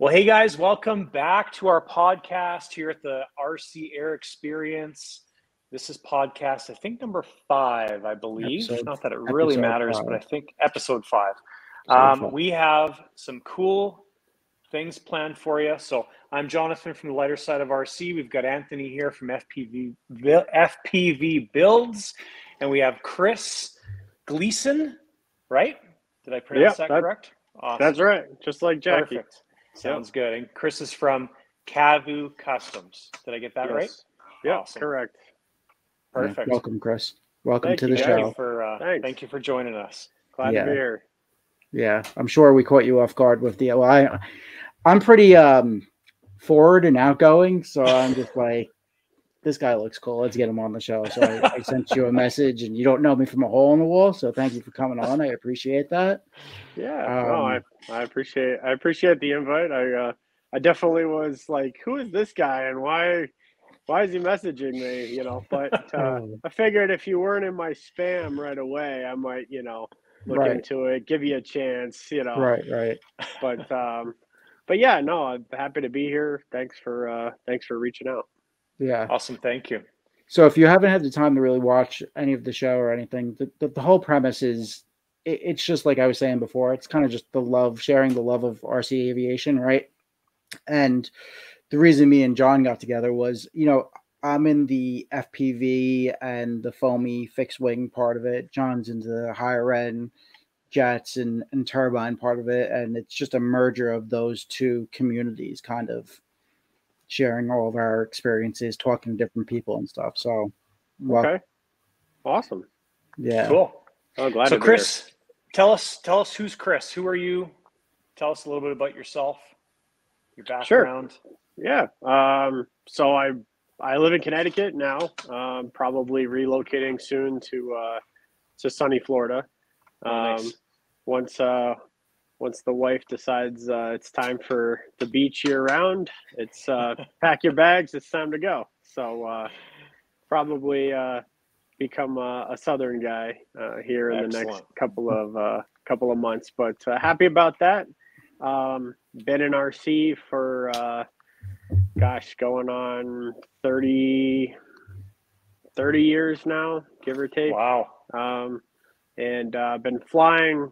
Well, hey guys, welcome back to our podcast here at the RC Air Experience. This is podcast, I think number five, I believe. Episode- Not that it really matters, five. but I think episode five. Um, five. we have some cool things planned for you. So I'm Jonathan from the lighter side of RC. We've got Anthony here from FPV FPV Builds, and we have Chris Gleason, right? Did I pronounce Yep, that, that- correct? Awesome. That's right. Just like Jackie. Perfect. Sounds good. And Chris is from Cavu Customs. Did I get that right? Yes. Yeah, Awesome. correct. Yeah, Perfect. Welcome, Chris. Welcome Thank to you, the guys. Thank show. you for uh, thank you for joining us. Glad Yeah. to be here. Yeah, I'm sure we caught you off guard with the. Well, I, I'm pretty um forward and outgoing, so I'm just like, this guy looks cool. Let's get him on the show. So I, I sent you a message, and you don't know me from a hole in the wall, so thank you for coming on. I appreciate that. Yeah. no, I, Um, I appreciate I appreciate the invite. I uh, I definitely was like, who is this guy and why why is he messaging me? You know, but uh, I figured if you weren't in my spam right away, I might, you know, look Right. into it, give you a chance, you know. Right, right. But um but yeah, no, I'm happy to be here. Thanks for uh thanks for reaching out. Yeah. Awesome. Thank you. So if you haven't had the time to really watch any of the show or anything, the, the, the whole premise is it, it's just like I was saying before. It's kind of just the love, sharing the love of RC aviation, right? And the reason me and John got together was, you know, I'm in the FPV and the foamy fixed wing part of it. John's into the higher end jets and, and turbine part of it. And it's just a merger of those two communities kind of sharing all of our experiences, talking to different people and stuff. So, well, Okay. Awesome. yeah. Cool. Oh glad so to be here. Chris, tell us tell us who's Chris. Who are you? Tell us a little bit about yourself, your Sure. background. Yeah. Um, so I I live in Connecticut now. Um, probably relocating soon to uh, to sunny Florida. Oh, Um, nice. Once uh, once the wife decides uh, it's time for the beach year round, it's uh, pack your bags. It's time to go. So uh, probably uh, become a, a southern guy uh, here in the next couple of uh, couple of months. But uh, happy about that. Um, been in RC for uh, gosh, going on 30, 30 years now, give or take. Wow. Um, and uh, been flying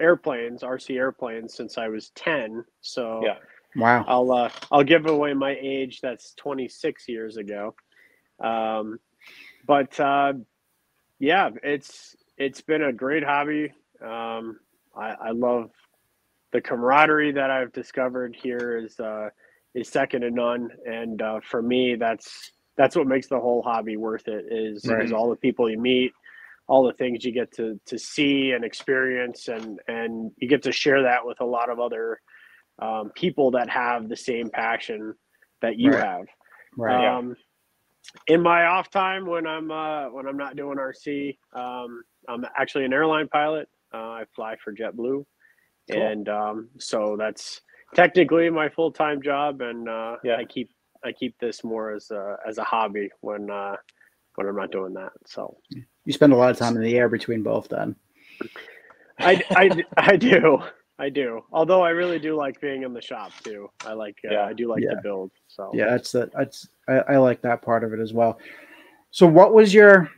airplanes, RC airplanes, since I was 10. So Yeah. Wow. I'll uh, I'll give away my age. That's 26 years ago. Um, but uh, yeah, it's it's been a great hobby. Um, I, I love the camaraderie that I've discovered here is uh, is second to none, and uh, for me, that's that's what makes the whole hobby worth it. Is Right. is all the people you meet, all the things you get to to see and experience, and and you get to share that with a lot of other um, people that have the same passion that you Right. have. Right. Yeah. Um, in my off time, when I'm uh, when I'm not doing RC, um, I'm actually an airline pilot. Uh, I fly for JetBlue, Cool. and um, so that's technically my full time job. And uh, Yeah. I keep I keep this more as a as a hobby when uh, when I'm not doing that. So You spend a lot of time in the air between both then. I, I, I do. I do. Although I really do like being in the shop too. I like. Uh, Yeah. I do like Yeah. to build. So Yeah, that's the that's I, I like that part of it as well. So what was your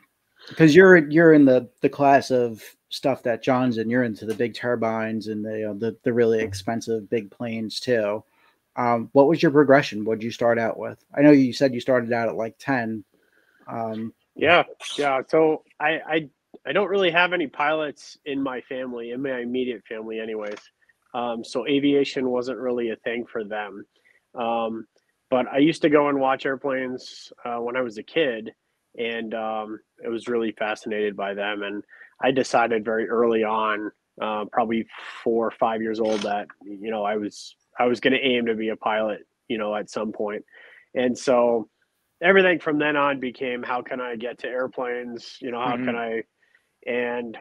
because you're you're in the the class of stuff that John's in, you're into the big turbines and the you know, the, the really expensive big planes too. Um, what was your progression? What did you start out with? I know you said you started out at like 10. Um, Yeah, yeah. So I, I I don't really have any pilots in my family, in my immediate family, anyways. Um, so aviation wasn't really a thing for them. Um, but I used to go and watch airplanes uh, when I was a kid, and um, I was really fascinated by them. And I decided very early on, uh, probably four or five years old, that you know I was I was going to aim to be a pilot, you know, at some point. And so everything from then on became how can I get to airplanes? You know, how can I? And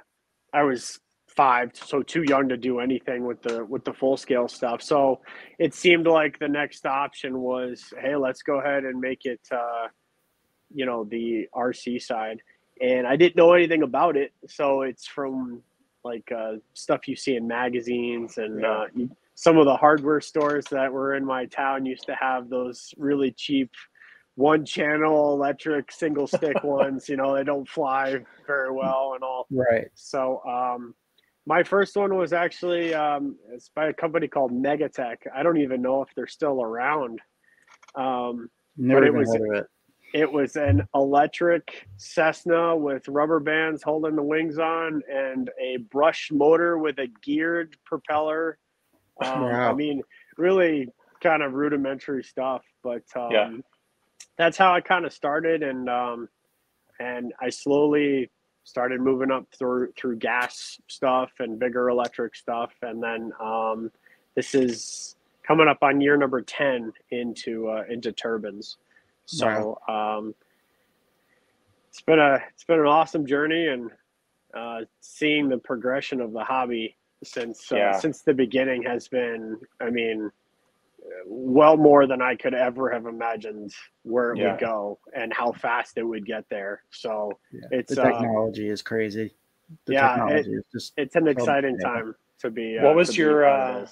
I was five, so too young to do anything with the with the full scale stuff. So it seemed like the next option was, hey, let's go ahead and make it, uh, you know, the RC side. And I didn't know anything about it, so it's from like uh, stuff you see in magazines and Yeah. uh, some of the hardware stores that were in my town used to have those really cheap one channel electric single stick ones. You know, they don't fly very well and all. Right. So um, my first one was actually um, it's by a company called Megatech. I don't even know if they're still around. Um, Never it even was- heard of it. it was an electric Cessna with rubber bands holding the wings on and a brush motor with a geared propeller. Um, I mean, really kind of rudimentary stuff, but um, Yeah. That's how I kind of started, and um, and I slowly started moving up through through gas stuff and bigger electric stuff, and then um, this is coming up on year number ten into uh, into turbines. So um, it's been a it's been an awesome journey, and uh, seeing the progression of the hobby since uh, Yeah. since the beginning has been, I mean, well more than I could ever have imagined where it Yeah. would go and how fast it would get there. So Yeah. it's the uh, technology is crazy. The yeah, it, is just it's an exciting yeah. time to be. Uh, What was your, uh.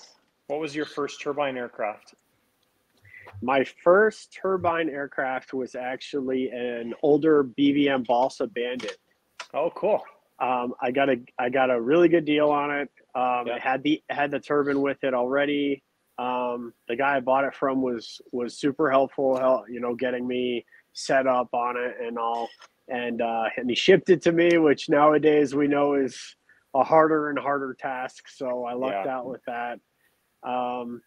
What was your first turbine aircraft? My first turbine aircraft was actually an older BVM Balsa Bandit. Oh, cool. Um, I got a I got a really good deal on it. Um, Yeah. It had the had the turbine with it already. Um, the guy I bought it from was was super helpful. Hel- you know, getting me set up on it and all. And uh, and he shipped it to me, which nowadays we know is a harder and harder task. So I lucked Yeah. out with that. Um,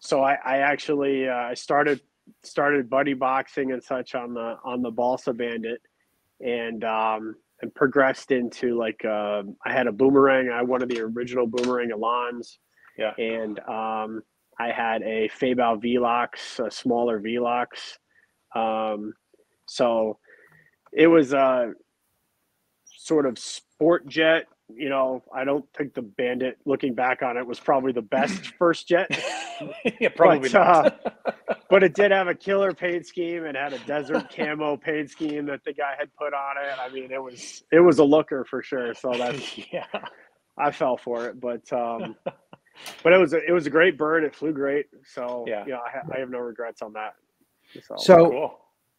so I, I actually uh, I started started buddy boxing and such on the on the Balsa Bandit, and um, and progressed into like uh, I had a boomerang. I one of the original boomerang Elans. Yeah. And um, I had a Fabal Velox, a smaller Velox. Um, so it was a sort of sport jet. You know, I don't think the Bandit, looking back on it, was probably the best first jet yeah, probably But, uh, not. but it did have a killer paint scheme and had a desert camo paint scheme that the guy had put on it. I mean, it was it was a looker for sure. So that's yeah. I fell for it, but um, but it was a, it was a great bird. It flew great. So Yeah. yeah, I, ha- I have no regrets on that. So, so Cool.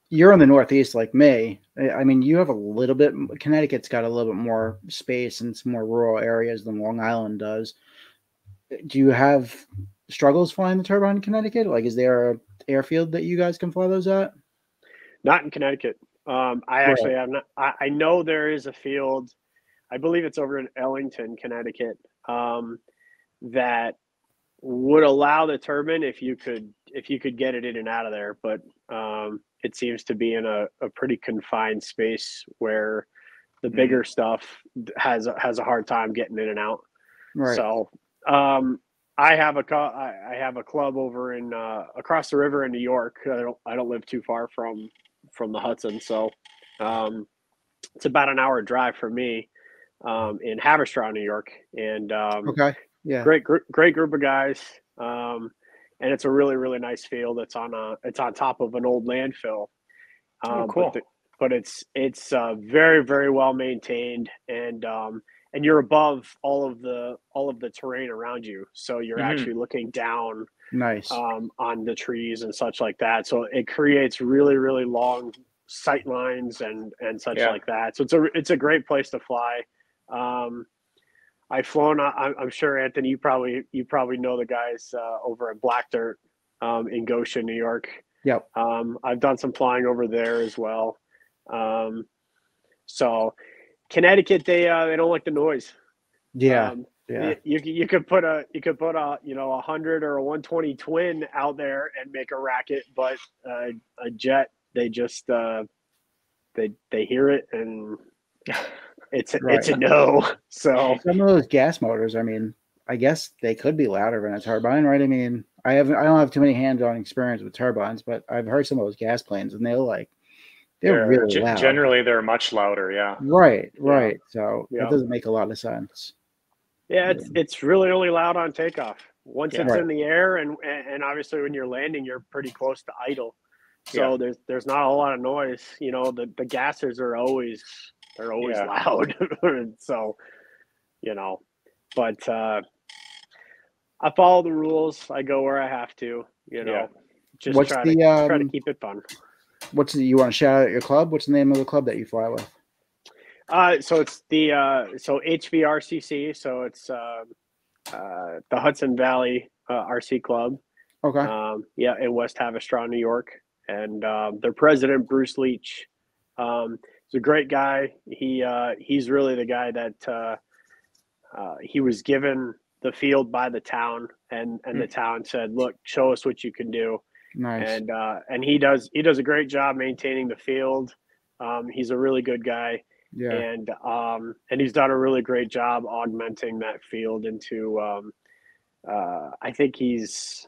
you're in the Northeast like me. I I mean, you have a little bit. Connecticut's got a little bit more space and some more rural areas than Long Island does. Do you have struggles flying the turbine in Connecticut? Like, is there a airfield that you guys can fly those at? not in Connecticut. Um, I Right. actually have not. I, I know there is a field. I believe it's over in Ellington, Connecticut, um, that would allow the turbine if you could if you could get it in and out of there. But um, it seems to be in a, a pretty confined space where the Mhm. bigger stuff has a- has a hard time getting in and out. Right. So um, I have a I have a club over in uh, across the river in New York. I don't I don't live too far from from the Hudson, so um, it's about an hour drive for me um, in Haverstraw, New York, and um, okay. Yeah. great group great group of guys. Um, and it's a really really nice field. It's on a it's on top of an old landfill. Oh, Um, cool. But, the, but it's it's uh, very very well maintained and um, and you're above all of the all of the terrain around you, so you're Mhm. actually looking down Nice. um, on the trees and such like that. So it creates really really long sight lines and and such Yeah. like that. So it's a it's a great place to fly. Um, I've flown. I, I'm sure Anthony, you probably you probably know the guys uh, over at Black Dirt um, in Goshen, New York. Yep. Um, I've done some flying over there as well. Um, so Connecticut, they uh, they don't like the noise. yeah. Um, yeah. y- You, you could put a you could put a you know a hundred or a one twenty twin out there and make a racket, but uh, a jet they just uh, they they hear it and it's a, it's a no. So Some of those gas motors, I mean, I guess they could be louder than a turbine, right? I mean, I haven't, I don't have too many hands-on experience with turbines, but I've heard some of those gas planes, and they're like, they're, really Ge- loud. generally they're much louder. Yeah. right, right. So Yeah. that doesn't make a lot of sense. yeah, it's it's really only loud on takeoff. Once Yeah. it's Right. in the air and and obviously when you're landing, you're pretty close to idle. So Yeah. there's there's not a lot of noise. You know, the the gassers are always they're always Yeah. loud. so you know, but uh, I follow the rules. I go where I have to, you know. Yeah. Just What's try the, to try to um, keep it fun. What's the, you want to shout out your club? What's the name of the club that you fly with? Uh, so it's the uh, so HVRCC. So it's uh, uh, the Hudson Valley uh, RC Club. Okay. Um, yeah, in West Haverstraw, New York, and um, their president Bruce Leach. Um, he's a great guy. He uh, he's really the guy that uh, uh, he was given the field by the town, and and the town said, "Look, show us what you can do." nice. and uh, and he does he does a great job maintaining the field. Um, he's a really good guy, yeah. and um, and he's done a really great job augmenting that field into. Um, uh, I think he's,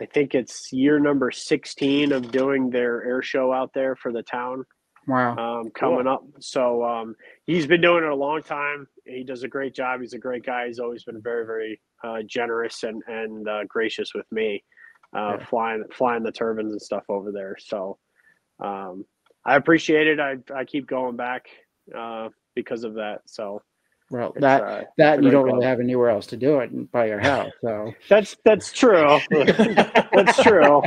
I think it's year number sixteen of doing their air show out there for the town wow. um, coming up. So um, he's been doing it a long time. He does a great job. He's a great guy. He's always been very, very uh, generous and and uh, gracious with me, uh, Yeah. flying flying the turbines and stuff over there. So um, I appreciate it. I I keep going back uh, because of that. So well, it's, that uh, that you don't really have anywhere else to do it by your house. So that's that's true. that's true.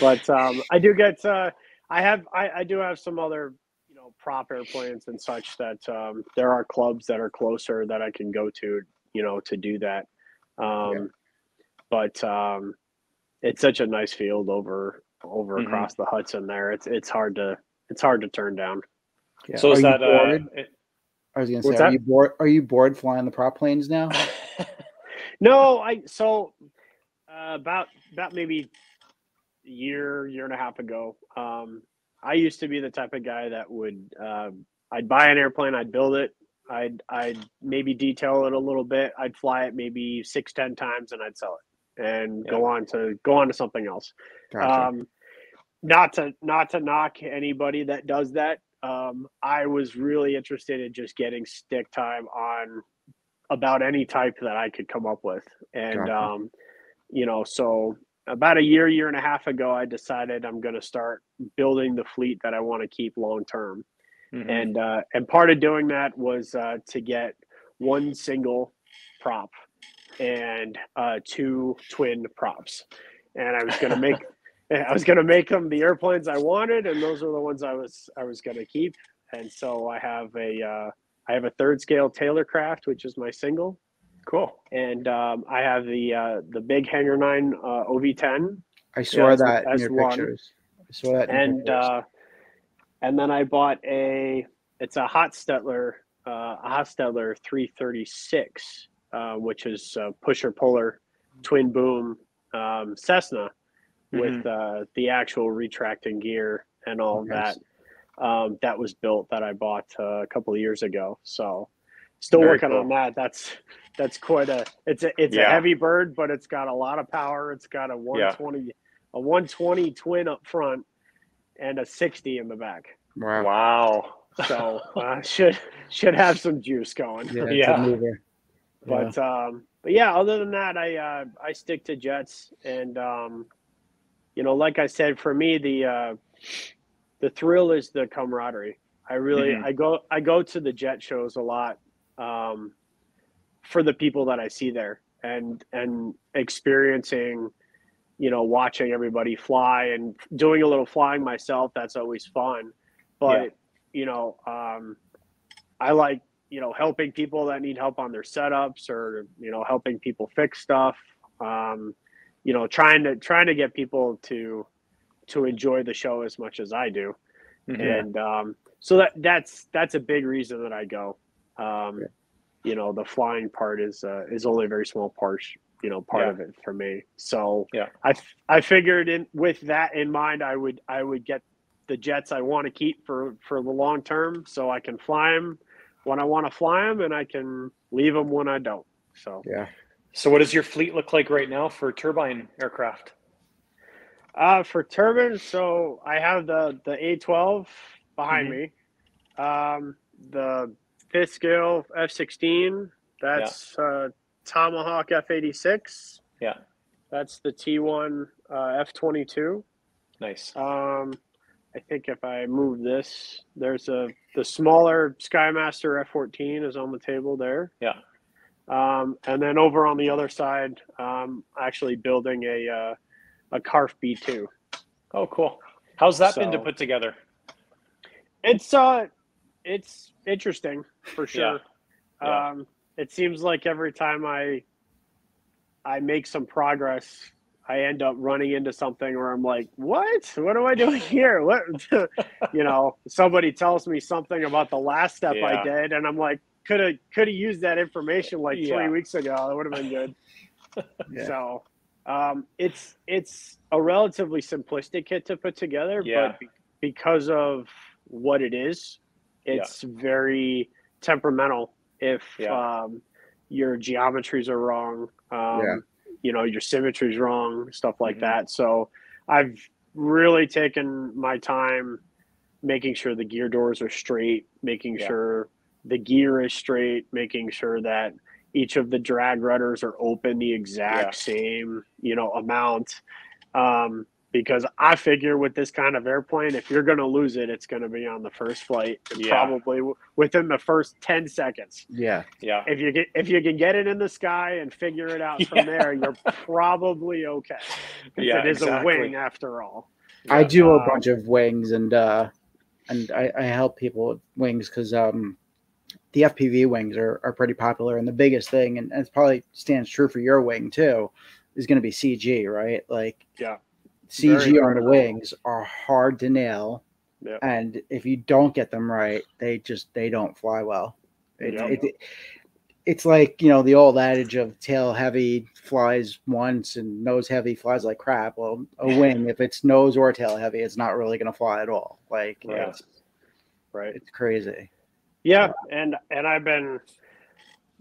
But um, I do get uh, I have I, I do have some other you know prop airplanes and such that um, there are clubs that are closer that I can go to you know to do that. Um, But um, it's such a nice field over over Mhm. across the Hudson there. It's it's hard to it's hard to turn down. yeah. So Are is you that uh, bored? it- I was gonna say, are that? you bored? Are you bored flying the prop planes now? No, I so uh, about about maybe a year year and a half ago. Um, I used to be the type of guy that would uh, I'd buy an airplane, I'd build it, I'd I'd maybe detail it a little bit, I'd fly it maybe six ten times, and I'd sell it and go on to go on to something else. Gotcha. Um, not to not to knock anybody that does that. Um, I was really interested in just getting stick time on about any type that I could come up with, and Gotcha. um, you know, so about a year, year and a half ago, I decided I'm going to start building the fleet that I want to keep long term, Mhm. and uh, and part of doing that was uh, to get one single prop and uh, two twin props, and I was going to make. I was going to make them the airplanes I wanted, and those are the ones I was I was going to keep. And so I have a uh, I have a third scale Taylor Craft, which is my single, cool. and um, I have the uh, the big Hangar Nine uh, OV10, I saw that in your pictures. I saw that. And uh, and then I bought a it's a Hostetler uh, a Hostetler 336, uh, which is a pusher puller twin boom um, Cessna with uh, the actual retracting gear and all Nice. that. Um, that was built that I bought uh, a couple of years ago. So still Very working cool. on that. That's that's quite a it's a it's a heavy bird, but it's got a lot of power. It's got a 120 a 120 twin up front and a 60 in the back. wow. Wow. So uh, should should have some juice going. Yeah, Yeah. a. Yeah. But um, but yeah, other than that, I uh, I stick to jets, and um, you know, like I said, for me, the uh, the thrill is the camaraderie. I really Mhm. I go I go to the jet shows a lot um, for the people that I see there, and and experiencing, you know, watching everybody fly and doing a little flying myself. That's always fun, but Yeah. you know, um, I like you know helping people that need help on their setups or you know helping people fix stuff um, you know trying to trying to get people to to enjoy the show as much as i do Mhm. and um, so that that's that's a big reason that i go um, Yeah. you know the flying part is uh, is only a very small part you know part Yeah. of it for me so Yeah. i i figured in with that in mind i would i would get the jets i want to keep for for the long term so i can fly them when i want to fly them and i can leave them when i don't so Yeah. So, what does your fleet look like right now for turbine aircraft? Uh, for turbines, so I have the the A12 behind Mhm. me. Um, the fifth scale F16. That's uh, Tomahawk F86. Yeah. That's the T1 uh, F22. Nice. Um, I think if I move this, there's a the smaller Skymaster F14 is on the table there. Yeah. Um, and then over on the other side, um, actually building a uh, a Carf B2. Oh, cool. How's that been to put together? It's uh, it's interesting for sure. Yeah. Um, it seems like every time I I make some progress, I end up running into something where I'm like, "What? What am I doing here? What?" you know, somebody tells me something about the last step Yeah. I did, and I'm like, "Could have could have used that information like Yeah. three weeks ago. That would have been good." Yeah. So, um, it's it's a relatively simplistic kit to put together, Yeah. but be- because of what it is, it's very temperamental. If Yeah. um, your geometries are wrong, um, Yeah. you know your symmetry's wrong, stuff like Mhm. that. So, I've really taken my time making sure the gear doors are straight, making Yeah. sure the gear is straight, making sure that each of the drag rudders are open the exact Yeah. same you know amount um, because i figure with this kind of airplane if you're going to lose it it's going to be on the first flight Yeah. probably w- within the first 10 seconds Yeah. Yeah. if you get if you can get it in the sky and figure it out Yeah. from there you're probably okay 'Cause Yeah, it is exactly. a wing after all I Yeah. do a Um, bunch of wings and uh and I, I help people with wings because um the FPV wings are, are pretty popular and the biggest thing and, and it's probably stands true for your wing too is going to be CG right like Yeah. CG on the wings are hard to nail Yeah. and if you don't get them right they just they don't fly well it, Yeah. it, it's like you know the old adage of tail heavy flies once and nose heavy flies like crap. Well, a wing, if it's nose or tail heavy, it's not really going to fly at all. Like Right. it's, right it's crazy. Yeah, and and I've been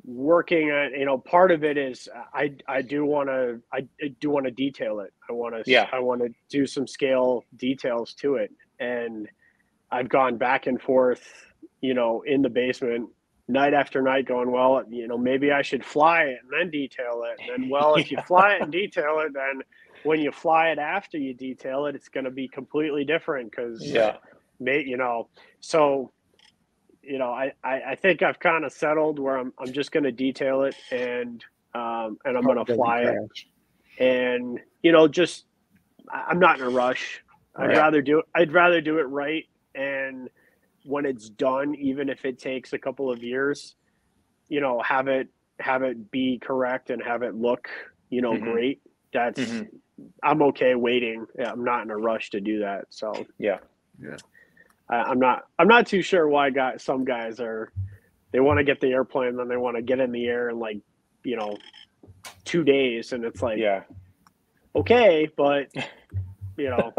working on you know part of it is I I do want to I, I do want to detail it. I want to Yeah. I want to do some scale details to it, and I've gone back and forth, you know, in the basement night after night, going well, you know, maybe I should fly it and then detail it, and then well, if you fly it and detail it, then when you fly it after you detail it, it's going to be completely different because Yeah. may you know so you know i i, I think i've kind of settled where i'm, I'm just going to detail it and um and i'm going to Doesn't fly it and you know just I- i'm not in a rush i'd Right. rather do i'd rather do it right and when it's done even if it takes a couple of years you know have it have it be correct and have it look you know Mhm. great that's Mhm. i'm okay waiting Yeah, i'm not in a rush to do that so Yeah. I, I'm not. I'm not too sure why guys. Some guys are. They want to get the airplane, then they want to get in the air in like, you know, two days, and it's like, Yeah. okay, but you know,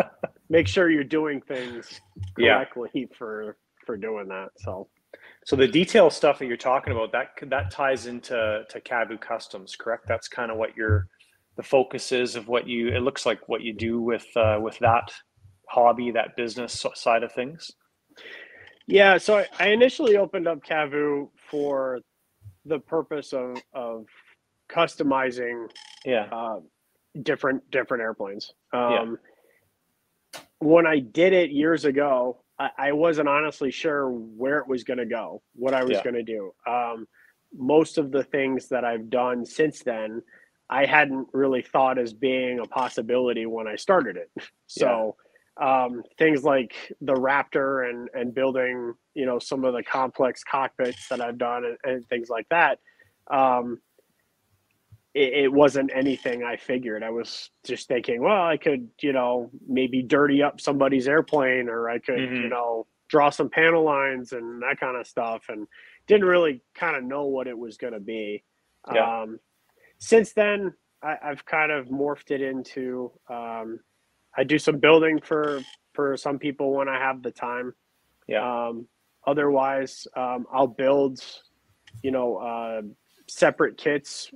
make sure you're doing things Yeah. correctly for for doing that. So So the detail stuff that you're talking about that that ties into to Cavu Customs, correct? That's kind of what your the focus is of what you. It looks like what you do with uh, with that hobby, that business side of things. yeah, so I, initially opened up Cavu for the purpose of of customizing Yeah. uh, different different airplanes. Yeah. Um, When I did it years ago, I, I wasn't honestly sure where it was going to go, what I was Yeah. going to do. Um, most of the things that I've done since then, I hadn't really thought as being a possibility when I started it. So um, things like the Raptor and and building, you know, some of the complex cockpits that I've done and, and things like that. Um, it, it wasn't anything I figured. I was just thinking, well, I could, you know, maybe dirty up somebody's airplane, or I could, Mhm. you know, draw some panel lines and that kind of stuff, and didn't really kind of know what it was going to be. Yeah. Um, since then, I, I've kind of morphed it into. I do some building for for some people when I have the time. Yeah. Um, otherwise, um, I'll build, you know, uh, separate kits,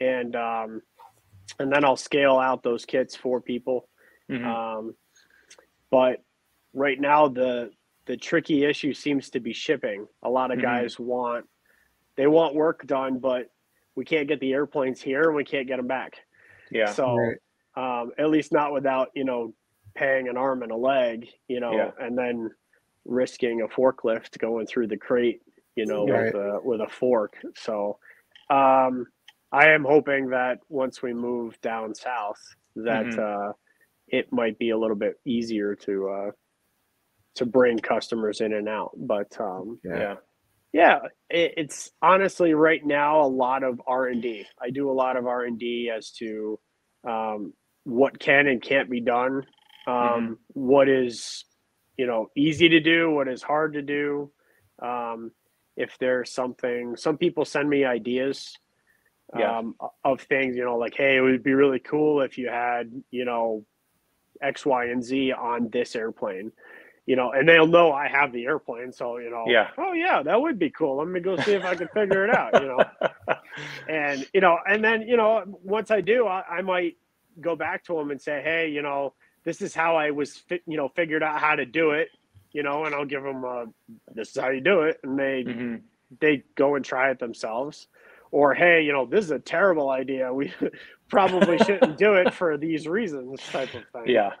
and um, and then I'll scale out those kits for people. Mhm. Um, but right now, the the tricky issue seems to be shipping. A lot of Mhm. guys want they want work done, but we can't get the airplanes here, and we can't get them back. yeah. So, Right. Um, at least not without you know paying an arm and a leg, you know, Yeah. and then risking a forklift going through the crate, you know, Right. with a with a fork. So um I am hoping that once we move down south that Mhm. uh it might be a little bit easier to uh to bring customers in and out. But um Yeah. yeah, it, it's honestly right now a lot of R and D. I do a lot of R and D as to um, what can and can't be done, um, what is you know easy to do, what is hard to do. Um, if there's something, some people send me ideas Yeah. um, of things. You know, like hey, it would be really cool if you had you know X, Y, and Z on this airplane you know, and they'll know I have the airplane. So, you know, Yeah. oh yeah, that would be cool. Let me go see if I can figure it out, you know, and, you know, and then, you know, once I do, I, I might go back to them and say, Hey, you know, this is how I was, fi- you know, figured out how to do it, you know, and I'll give them, uh, this is how you do it. And they, Mhm. they go and try it themselves or, Hey, you know, this is a terrible idea. We probably shouldn't do it for these reasons type of thing. Yeah.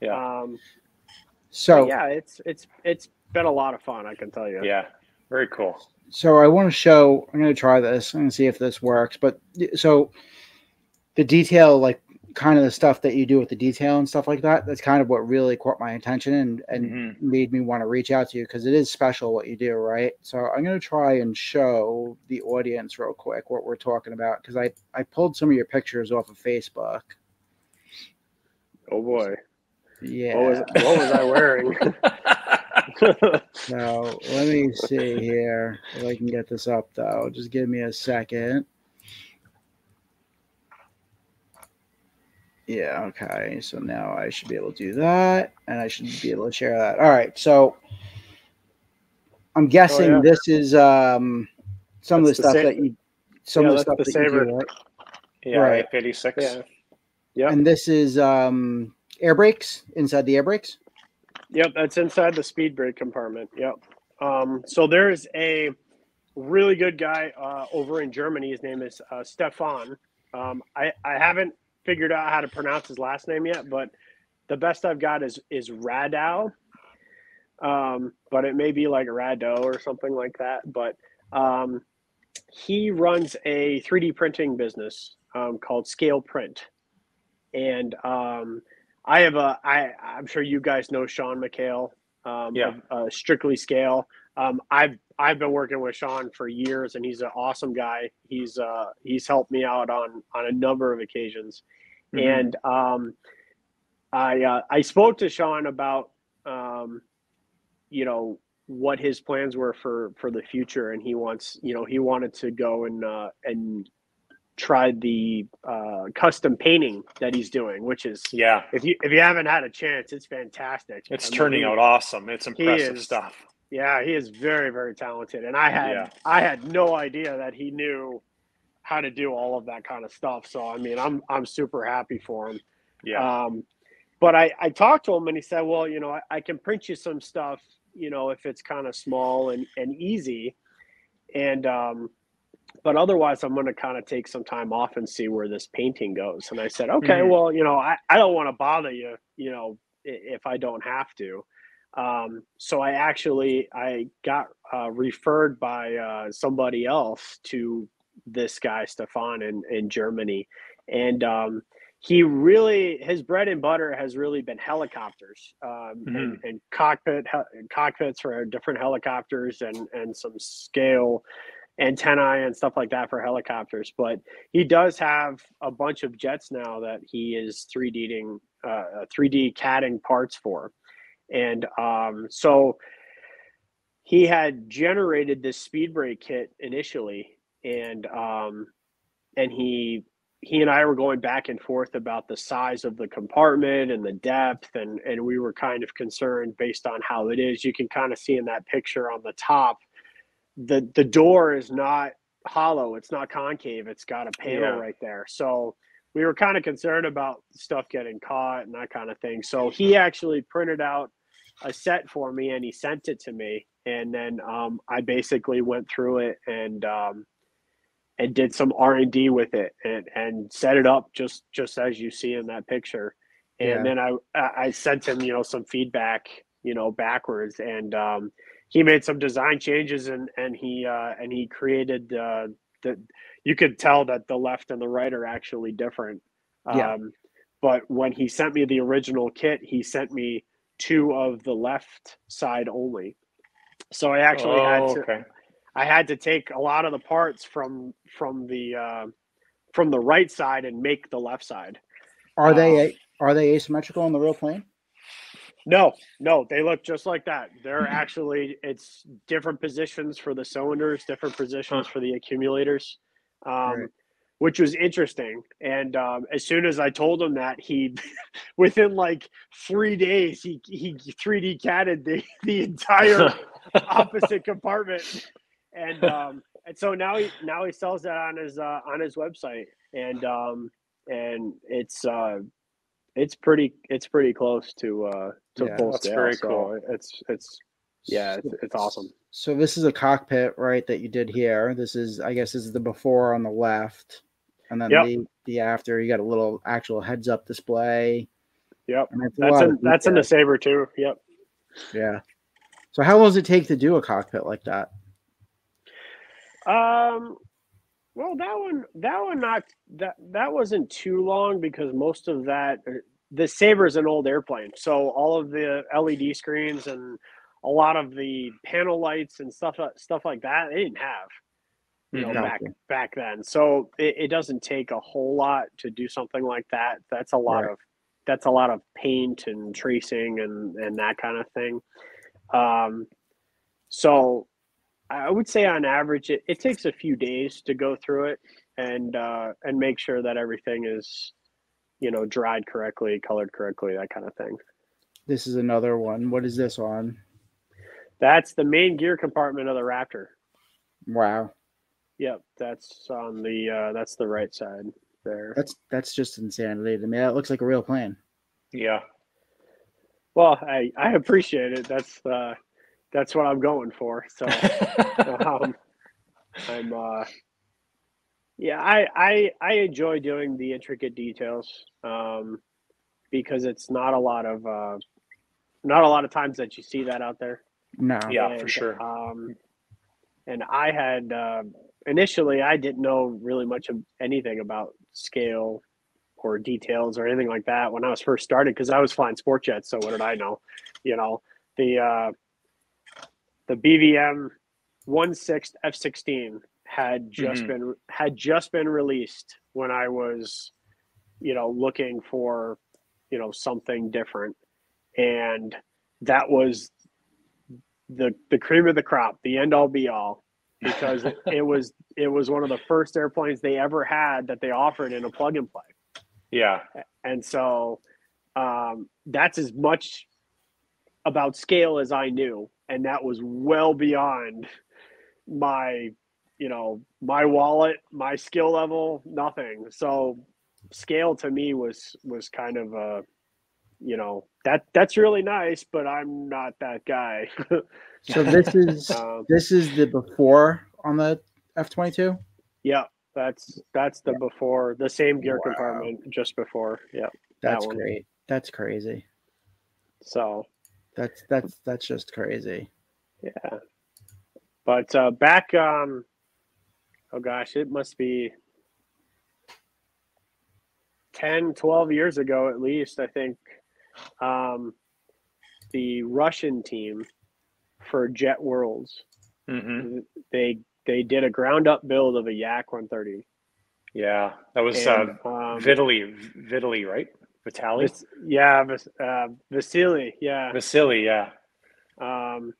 Yeah. Um, So yeah, it's it's it's been a lot of fun. I can tell you. Yeah. Very cool. so I want to show. I'm going to try this. I'm going to see if this works. But so the detail, like kind of the stuff that you do with the detail and stuff like that, that's kind of what really caught my attention and and Mhm. made me want to reach out to you because it is special what you do, right? So I'm going to try and show the audience real quick what we're talking about because I I pulled some of your pictures off of Facebook. Oh boy, Yeah. what was what was I wearing? So let me see here if I can get this up though. Just give me a second. Yeah, okay. So now I should be able to do that and I should be able to share that. All right. So I'm guessing yeah. this is um some That's of the the stuff sa- that you some Yeah, of the stuff the that you saber. do, right? Yeah. Right. 86. yeah, Yep. And this is um air brakes inside the air brakes. yep. That's inside the speed brake compartment. Yep. Um, so there's a really good guy uh, over in Germany. His name is uh, Stefan. Um, I I haven't figured out how to pronounce his last name yet, but the best I've got is is Radow. Um, but it may be like Rado or something like that. But um, he runs a 3D printing business um, called Scale Print, and um, I have a I I'm sure you guys know Sean McHale. Um, Yeah. of, uh, Strictly Scale. Um, I've I've been working with Sean for years, and he's an awesome guy. He's uh, he's helped me out on on a number of occasions, Mhm. and um, I uh, I spoke to Sean about um, you know what his plans were for for the future, and he wants you know he wanted to go and uh, and try the uh, custom painting that he's doing, which is Yeah. if you if you haven't had a chance, it's fantastic. It's I mean, turning out awesome. It's impressive is- stuff. Yeah, he is very very talented, and I had Yeah. I had no idea that he knew how to do all of that kind of stuff. So I mean, I'm I'm super happy for him. Yeah. Um, but I, I talked to him and he said, well, you know, I, I can print you some stuff, you know, if it's kind of small and, and easy. And, um, but otherwise I'm going to kind of take some time off and see where this painting goes. And I said, okay, Mhm. well, you know, I, I don't want to bother you, you know, if I don't have to. Um, so I actually, I got, uh, referred by, uh, somebody else to this guy, Stefan in, in Germany. And, um, he really his bread and butter has really been helicopters um, and, and cockpit he- cockpits for different helicopters and and some scale antennae and stuff like that for helicopters. But he does have a bunch of jets now that he is 3ding uh, 3d catting parts for and um, so he had generated this speed brake kit initially and um, and he he and I were going back and forth about the size of the compartment and the depth, and and we were kind of concerned based on how it is. You can kind of see in that picture on the top, the the door is not hollow; it's not concave. It's got a panel Yeah. right there. So we were kind of concerned about stuff getting caught and that kind of thing. So he actually printed out a set for me and he sent it to me, and then um, I basically went through it and. Um, and did some R and D with it and and set it up just just as you see in that picture. and Yeah. then I I sent him you know some feedback you know backwards, and um, he made some design changes, and and he uh, and he created uh, the you could tell that the left and the right are actually different. Yeah. Um, but when he sent me the original kit, he sent me two of the left side only. So I actually had Oh, to okay. I had to take a lot of the parts from from the uh, from the right side and make the left side. Are Um, they are they asymmetrical on the real plane? No, no, they look just like that. They're actually it's different positions for the cylinders, different positions for the accumulators, um, Right. which was interesting. And um, as soon as I told him that, he within like three days he he 3D catted the the entire opposite compartment and um and so now he now he sells that on his uh on his website and um and it's uh it's pretty it's pretty close to uh to Yeah, full that's scale very so cool. it's it's yeah it's, it's awesome So this is a cockpit, right? That you did here. This is, I guess, this is the before on the left, and then Yep. the the after. You got a little actual heads up display. yep that's in that's in the saber too yep Yeah. So how long does it take to do a cockpit like that? Um, well, that one, that one, not that that wasn't too long because most of that, uh, the Saber is an old airplane, so all of the LED screens and a lot of the panel lights and stuff uh, stuff like that they didn't have, you know, Mhm. back back then. So it, it doesn't take a whole lot to do something like that. That's a lot Right. of that's a lot of paint and tracing and and that kind of thing. Um, so I would say on average it, it takes a few days to go through it and uh, and make sure that everything is you know dried correctly, colored correctly, that kind of thing. This is another one. What is this on? That's the main gear compartment of the Raptor. Wow. Yep, that's on the uh, that's the right side there. That's that's just insanity to me. That looks like a real plane. Yeah. Well, I I appreciate it. That's uh, that's what I'm going for. So um, I'm uh, yeah, I, I I enjoy doing the intricate details um, because it's not a lot of uh, not a lot of times that you see that out there. No. Yeah, for sure. Um, and I had uh, initially I didn't know really much of anything about scale or details or anything like that when I was first started because I was flying sport jets. So what did I know? You know the uh, the BVM one sixth F sixteen had just Mhm. been had just been released when I was you know looking for you know something different and that was the the cream of the crop the end all be all because it, it was it was one of the first airplanes they ever had that they offered in a plug and play yeah. and so um, that's as much about scale as I knew, and that was well beyond my, you know, my wallet, my skill level, nothing. So scale to me was was kind of a, you know, that that's really nice, but I'm not that guy. So this is um, this is the before on the F twenty two. yeah, that's that's the before the same gear Wow. compartment just before. Yeah, That's one. great. That's crazy. so That's that's that's just crazy. Yeah. But uh, back, um, oh gosh, it must be 10, 12 years ago at least, I think, um, the Russian team for Jet Worlds, hmm they they did a ground up build of a Yak 130. Yeah. That was And, uh, um, Vitaly, Vitaly, right? Vitaly? Vas- yeah, uh, Vasily, yeah. Vasily, yeah. um,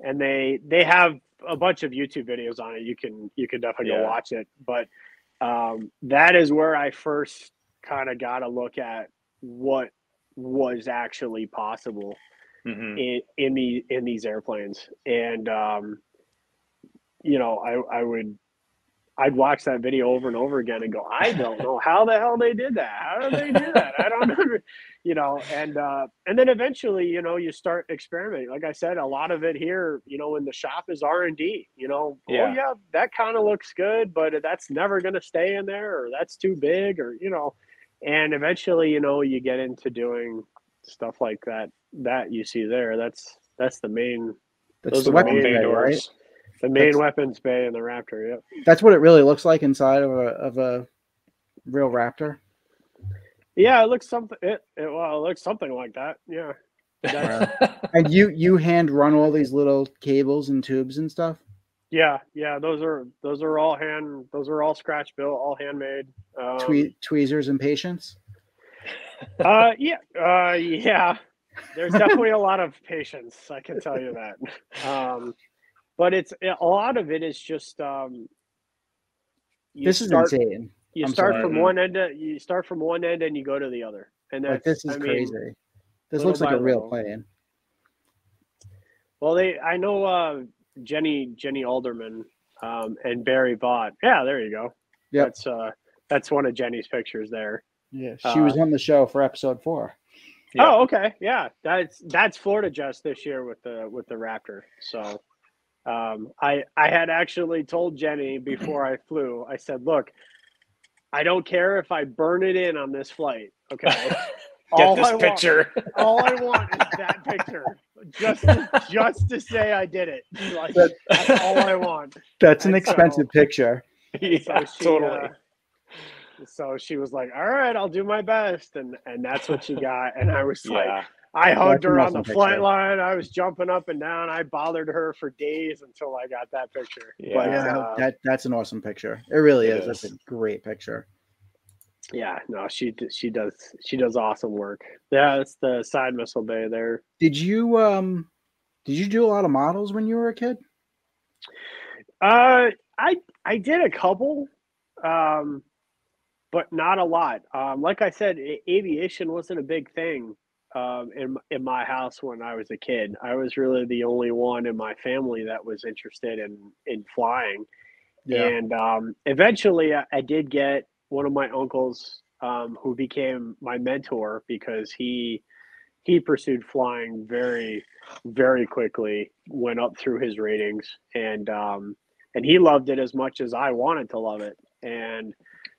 and they they have a bunch of YouTube videos on it. You can you can definitely Yeah. go watch it. But um, that is where I first kind of got a look at what was actually possible hmm in in the in these airplanes, and um, you know I I would. I'd watch that video over and over again and go, I don't know how the hell they did that. How did they do that? I don't know. You know, and uh, and then eventually, you know, you start experimenting. Like I said, a lot of it here, you know, in the shop is R and D. You know, Yeah. oh yeah, that kind of looks good, but that's never going to stay in there, or that's too big, or you know, and eventually, you know, you get into doing stuff like that. That you see there. That's that's the main That's Those the are the weapon main bay, right? doors. The main That's- weapons bay in the Raptor. Yep. That's what it really looks like inside of a of a real raptor. Yeah, it looks something. It, it well, it looks something like that. Yeah. And you you hand run all these little cables and tubes and stuff. Yeah, yeah. Those are those are all hand. Those are all scratch built, all handmade. Um, Twe- tweezers and patience. uh, yeah, uh, yeah. There's definitely a lot of patience. I can tell you that. Um, but it's a lot of it is just um, you This is start, insane. You I'm start sorry. from one end. To, you start from one end and you go to the other, and that's Like this is I mean, crazy. This looks like a real little. plane. Well, they I know uh, Jenny Jenny Alderman um, and Barry Vaught. Yeah, there you go. Yep. That's uh, that's one of Jenny's pictures there. Yeah, she was Uh, on the show for episode four. Yeah. Oh, okay. Yeah, that's that's Florida Jets this year with the with the Raptor. So, um, I I had actually told Jenny before I flew. I said, "Look, I don't care if I burn it in on this flight. Okay, Get all this I want- picture. all I want is that picture, just to, just to say I did it. Like But- that's all I want." That's an And so- expensive picture. yeah, so she, totally. uh, so she was like, "All right, I'll do my best," and and that's what she got. And I was like, yeah. I hugged That's an her on awesome the flight picture. line. I was jumping up and down. I bothered her for days until I got that picture. Yeah. But, Yeah, uh, that that's an awesome picture. It really is. It is. That's a great picture. yeah, no, she she does she does awesome work. Yeah, that's the side missile bay there. Did you um did you do a lot of models when you were a kid? Uh, I I did a couple, um, but not a lot. Um, like I said, aviation wasn't a big thing um, in in my house when I was a kid. I was really the only one in my family that was interested in in flying. And um, eventually, I, I did get one of my uncles um, who became my mentor because he he pursued flying very very quickly. Went up through his ratings, and um, and he loved it as much as I wanted to love it. And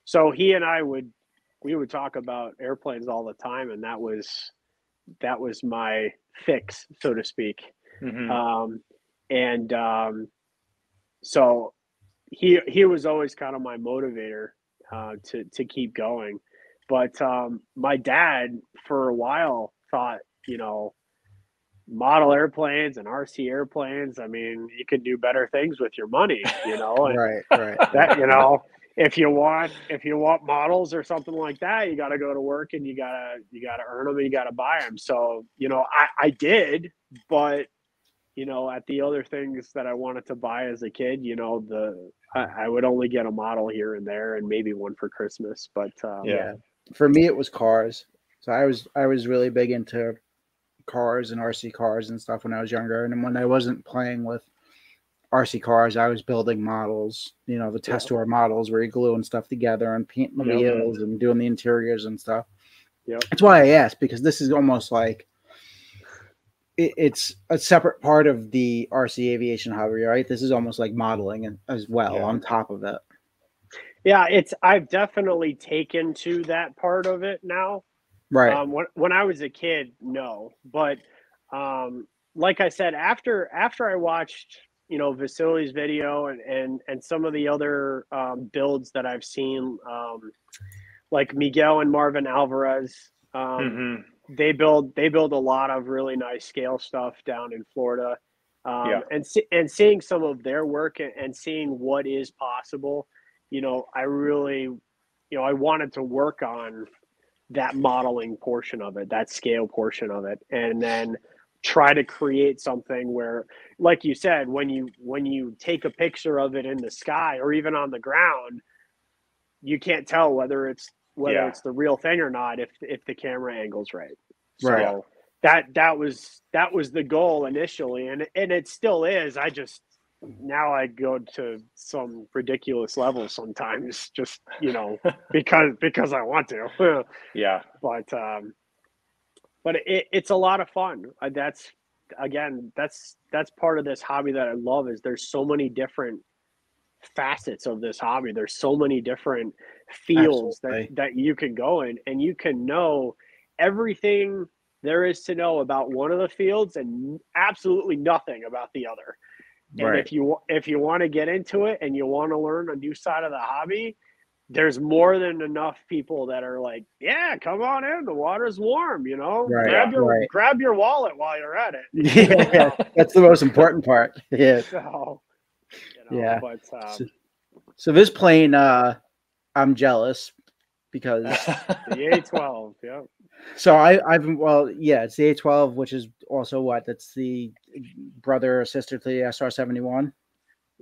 so he and I would we would talk about airplanes all the time, and that was that was my fix, so to speak. Mhm. Um, and um, so he he was always kind of my motivator uh, to to keep going. But um, my dad, for a while, thought you know model airplanes and RC airplanes. I mean, you can do better things with your money, you know. and Right, right. that you know if you want if you want models or something like that you got to go to work and you gotta you gotta earn them and you gotta buy them so you know i i did but you know at the other things that i wanted to buy as a kid you know the i, I would only get a model here and there and maybe one for christmas but um, Yeah. For me it was cars. So I was I was really big into cars and RC cars and stuff when I was younger. And when I wasn't playing with RC cars, I was building models, you know, the Yeah. Testors models where you glue and stuff together and painting the Yeah. wheels and doing the interiors and stuff. Yeah. That's why I asked because this is almost like it, it's a separate part of the RC aviation hobby, right? This is almost like modeling as well Yeah. on top of it. yeah it's i've definitely taken to that part of it now Right. Um, when when I was a kid, no, but um, like I said, after after I watched you know Vasili's video and and and some of the other um, builds that I've seen, um, like Miguel and Marvin Alvarez, um, Mhm. they build they build a lot of really nice scale stuff down in Florida. Um, Yeah. and see, and seeing some of their work and, and seeing what is possible, you know, I really, you know, I wanted to work on that modeling portion of it, that scale portion of it, and then try to create something where, like you said, when you when you take a picture of it in the sky or even on the ground, you can't tell whether it's whether Yeah. it's the real thing or not if if the camera angle's right. Right. So that that was that was the goal initially, and and it still is. I just now I go to some ridiculous level sometimes, just you know, because because I want to. Yeah. but um, but it, it's a lot of fun. Uh, That's again, that's that's part of this hobby that I love. Is there's so many different facets of this hobby. There's so many different fields Absolutely. that that you can go in and you can know everything there is to know about one of the fields and absolutely nothing about the other. And Right. if you if you want to get into it and you want to learn a new side of the hobby, there's more than enough people that are like, yeah, come on in. The water's warm. You know, Right, grab your right. grab your wallet while you're at it. yeah, that's the most important part. Yeah. So, you know, Yeah. But um, So- So this plane, uh, I'm jealous because the A12, yeah, so I I've well yeah it's the A12 which is also what that's the brother or sister to the SR71.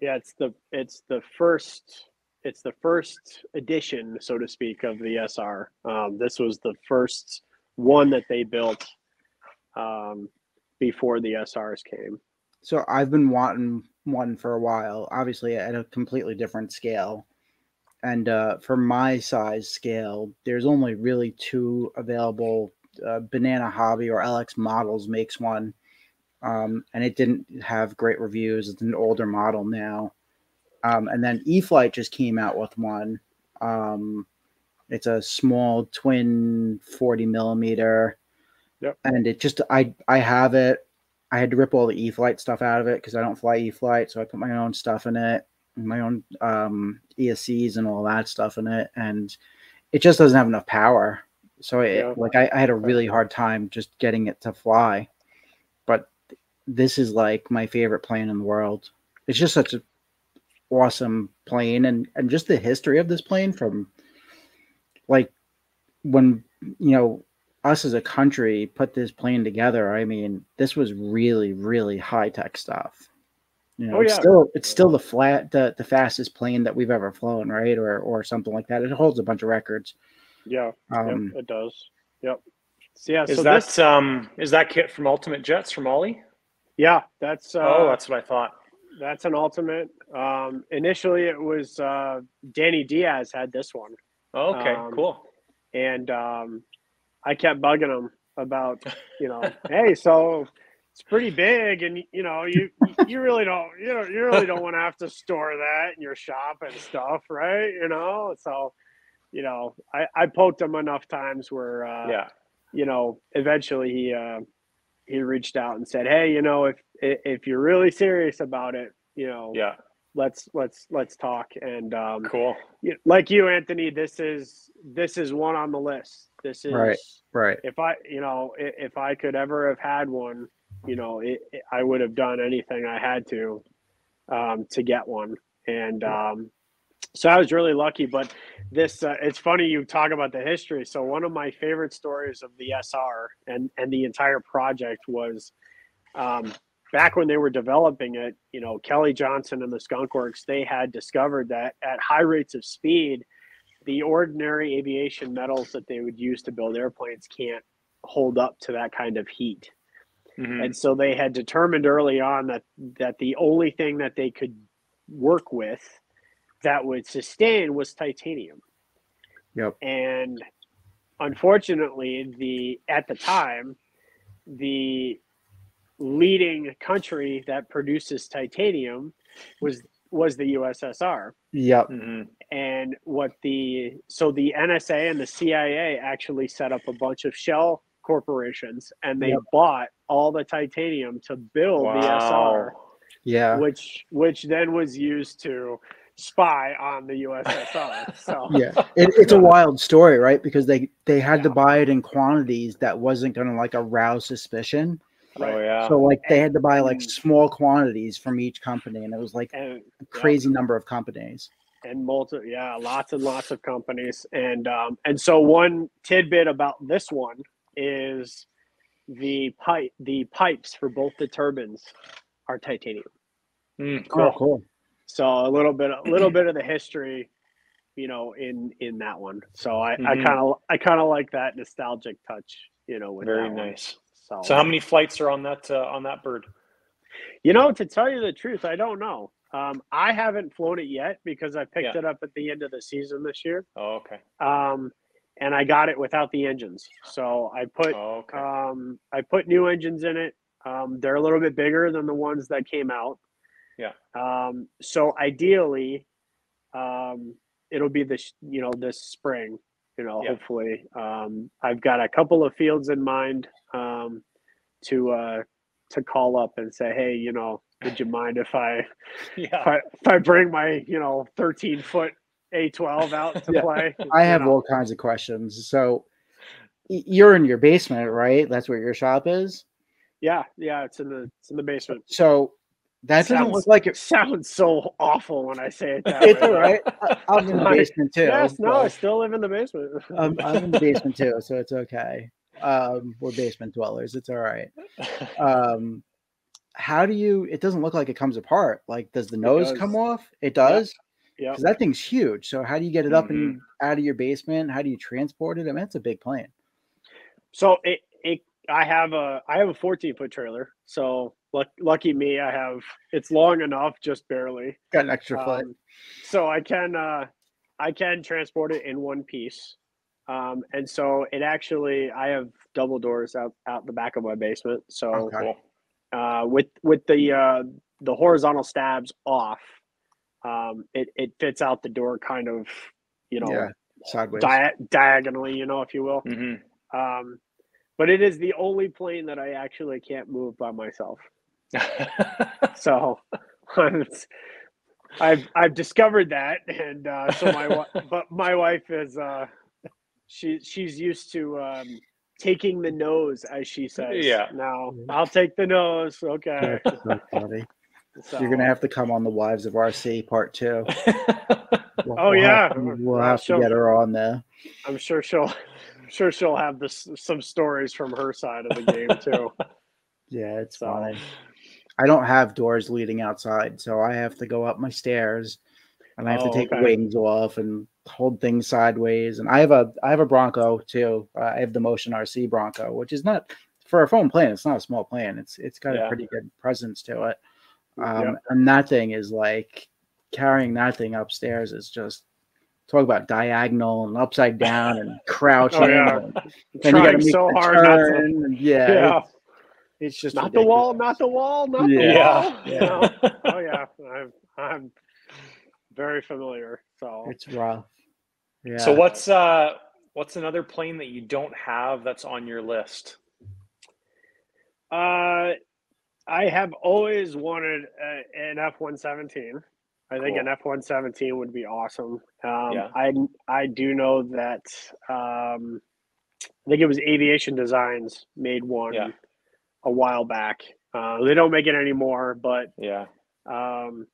yeah. It's the it's the first it's the first edition, so to speak, of the SR. Um, this was the first one that they built um, before the SRs came. So I've been wanting one for a while, obviously at a completely different scale. And uh, for my size scale, there's only really two available. Uh, Banana Hobby or LX Models makes one, um, and it didn't have great reviews. It's an older model now. Um, and then E-flite just came out with one. Um, it's a small twin 40 millimeter. Yep. And it just I I have it. I had to rip all the E-flite stuff out of it because I don't fly E-flite, so I put my own stuff in it, my own um, ESCs and all that stuff in it, and it just doesn't have enough power. So it, Yeah. like I, I had a really hard time just getting it to fly. But this is like my favorite plane in the world. It's just such a awesome plane, and and just the history of this plane from like when you know us as a country put this plane together, I mean, this was really, really high tech stuff. You know, Oh, it's yeah. still it's still the flat the, the fastest plane that we've ever flown, right? Or or something like that. It holds a bunch of records. Yeah, Um, yep, it does. Yep. So yeah, is so that this, um is that kit from Ultimate Jets from Ollie? yeah, that's uh, oh, that's what I thought. That's an ultimate. Um, initially, it was uh, Danny Diaz had this one. okay, Um, cool. and um, I kept bugging him about, you know, hey, so it's pretty big, and you know, you you really don't, you know, you really don't want to have to store that in your shop and stuff, right? You know, so you know, I I poked him enough times where, uh, yeah. you know, eventually he uh, he reached out and said, hey, you know, if if you're really serious about it, you know, Yeah. let's let's let's talk and um Cool. like you anthony this is this is one on the list this is Right. Right. if i you know i- if i could ever have had one you know it, it- i would have done anything i had to um to get one and um so i was really lucky but this uh, it's funny you talk about the history so one of my favorite stories of the sr and and the entire project was um back when they were developing it, you know, Kelly Johnson and the Skunk Works, they had discovered that at high rates of speed, the ordinary aviation metals that they would use to build airplanes can't hold up to that kind of heat. Mhm. And so they had determined early on that that the only thing that they could work with that would sustain was titanium. Yep. And unfortunately, the at the time, the leading country that produces titanium was was the USSR. Yep. Mhm. And what the so the NSA and the CIA actually set up a bunch of shell corporations and they Yep. bought all the titanium to build the SR, Wow. Yeah. which which then was used to spy on the USSR. So Yeah. It, it's a wild story, right? Because they they had to buy it in quantities that wasn't going to like arouse suspicion. Oh yeah. So like they had to buy like small quantities from each company, and it was like and a crazy number of companies. and multi yeah lots and lots of companies and um and so one tidbit about this one is the pipe the pipes for both the turbines are titanium Mm, Oh, cool. So a little bit a little bit of the history you know in in that one so i i kind of i kind of like that nostalgic touch you know with Very one. nice. so So how many flights are on that uh, on that bird? you know to tell you the truth i don't know um i haven't flown it yet because i picked Yeah. it up at the end of the season this year Oh, okay. um, and I got it without the engines. So I put Oh, okay. um, I put new engines in it. Um, they're a little bit bigger than the ones that came out. Yeah. Um, so ideally, um, it'll be this you know this spring. You know, Yeah. hopefully. Um, I've got a couple of fields in mind um, to uh, to call up and say, hey, you know, would you mind if I if I, if I bring my you know 13 foot A12 out to Yeah. play? I have know, all kinds of questions. So you're in your basement, right? That's where your shop is. yeah, yeah. It's in the it's in the basement. So that doesn't Sounds- look like It sounds so awful when I say it It's all right. I- I'm in the basement too. Yes, no, I still live in the basement. I'm, I'm in the basement too, so it's okay. Um, we're basement dwellers. It's all right. Um, how do you? It doesn't look like it comes apart. Like, does the nose come off? It does. yeah. Because that thing's huge. So how do you get it up and Mm-hmm. out of your basement? How do you transport it? I mean, that's a big plane. So it I have a I have a 14 foot trailer. So luck, lucky me, I have it's long enough, just barely. Got an extra foot. Um, so I can uh, I can transport it in one piece. Um, and so it actually I have double doors out out the back of my basement. So Okay. Uh, with with the uh, the horizontal stabs off, um, it it fits out the door kind of you know yeah, sideways. dia- diagonally, you know, if you will. hmm Um, but it is the only plane that I actually can't move by myself. So I've I've discovered that, and uh, so my but my wife is uh, she she's used to um, taking the nose, as she says. Yeah. Now I'll take the nose. Okay. So funny. So, You're gonna have to come on the Wives of RC Part Two. We'll- Oh, we'll yeah. have we'll Well, have to she'll- get her on there. I'm sure she'll I'm sure she'll have this some stories from her side of the game too. Yeah, it's So- funny. I don't have doors leading outside, so I have to go up my stairs, and I have Oh, to take okay. wings off and hold things sideways. And I have a I have a Bronco too. Uh, I have the Motion RC Bronco, which is not for a phone plane. It's not a small plane. It's it's got Yeah. a pretty good presence to it. Um, Yeah. And that thing is like carrying that thing upstairs is just talk about diagonal and upside down and crouching. Oh, yeah. and then Trying make so the hard not to and yeah, Yeah. It's, it's just not the wall, not the wall, not the wall. Yeah. You oh yeah, I'm I'm very familiar. So It's rough. Yeah. So what's uh what's another plane that you don't have that's on your list? uh, I have always wanted a, an F one seventeen. I think Cool. an F one seventeen would be awesome. Um, Yeah. I I do know that um, I think it was Aviation Designs made one Yeah. a while back. Uh, they don't make it anymore, but Yeah. Um,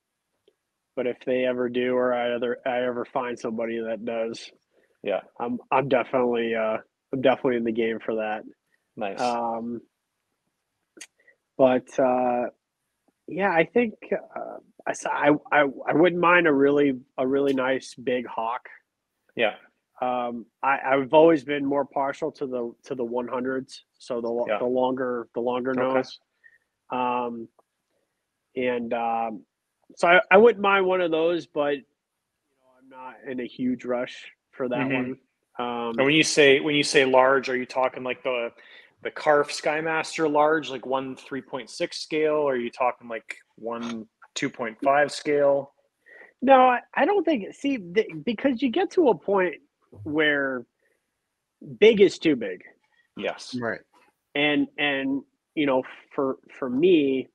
but if they ever do, or I ever I ever find somebody that does, Yeah. I'm I'm definitely uh, I'm definitely in the game for that. Nice. Um, but uh, yeah, I think uh, I, I I wouldn't mind a really a really nice big hawk. yeah. Um, I, I've always been more partial to the to the 100s, so the Yeah. the longer the longer Okay. nose. Um, and um, so I, I wouldn't mind one of those, but you know I'm not in a huge rush for that Mhm. one. Um, And when you say when you say large, are you talking like the the Carf Skymaster large, like one three point six scale, or are you talking like one two point five scale? No, I, I don't think. See, th- because you get to a point where big is too big, Yes. right. and and you know, for for me,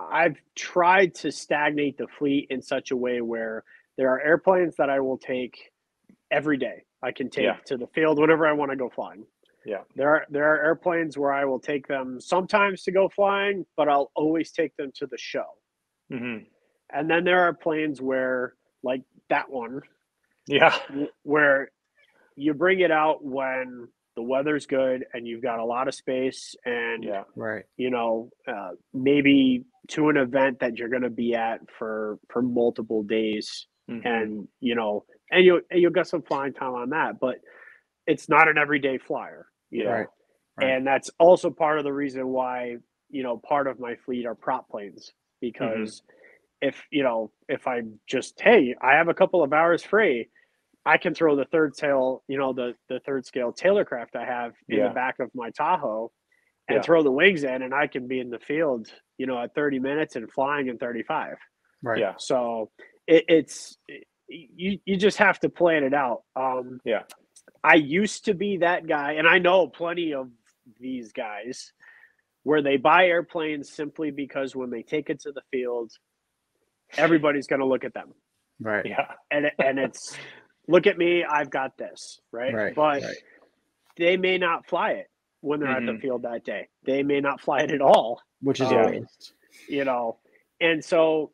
I've tried to stagnate the fleet in such a way where there are airplanes that I will take every day. I can take Yeah. to the field whenever I want to go flying. Yeah. There are there are airplanes where I will take them sometimes to go flying, but I'll always take them to the show. Hmm And then there are planes where, like that one, Yeah. where you bring it out when the weather's good and you've got a lot of space and Yeah. Right. you know uh, maybe to an event that you're going to be at for for multiple days Mhm. and you know and you and you'll get some flying time on that but it's not an everyday flyer you know Yeah. Right. Right. and that's also part of the reason why you know part of my fleet are prop planes because if you know if i just hey i have a couple of hours free i can throw the third tail you know the the third scale Taylorcraft i have in Yeah. the back of my tahoe and Yeah. throw the wings in and i can be in the field you know at 30 minutes and flying in 35 Right. Yeah. so it, it's you you just have to plan it out. Um, Yeah. I used to be that guy, and I know plenty of these guys where they buy airplanes simply because when they take it to the field, everybody's going to look at them, Right. Yeah. and and it's look at me, I've got this, right? Right. but right. they may not fly it when they're at Mhm. the field that day. They may not fly it at all Which is Yeah. a you know and so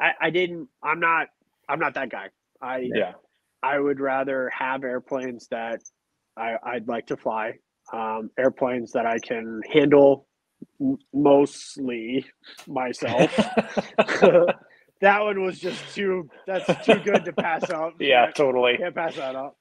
I, I didn't i'm not i'm not that guy i Yeah. i would rather have airplanes that I, i'd like to fly um, airplanes that i can handle m- mostly myself that one was just too that's too good to pass up yeah, Can't- totally. can't pass that up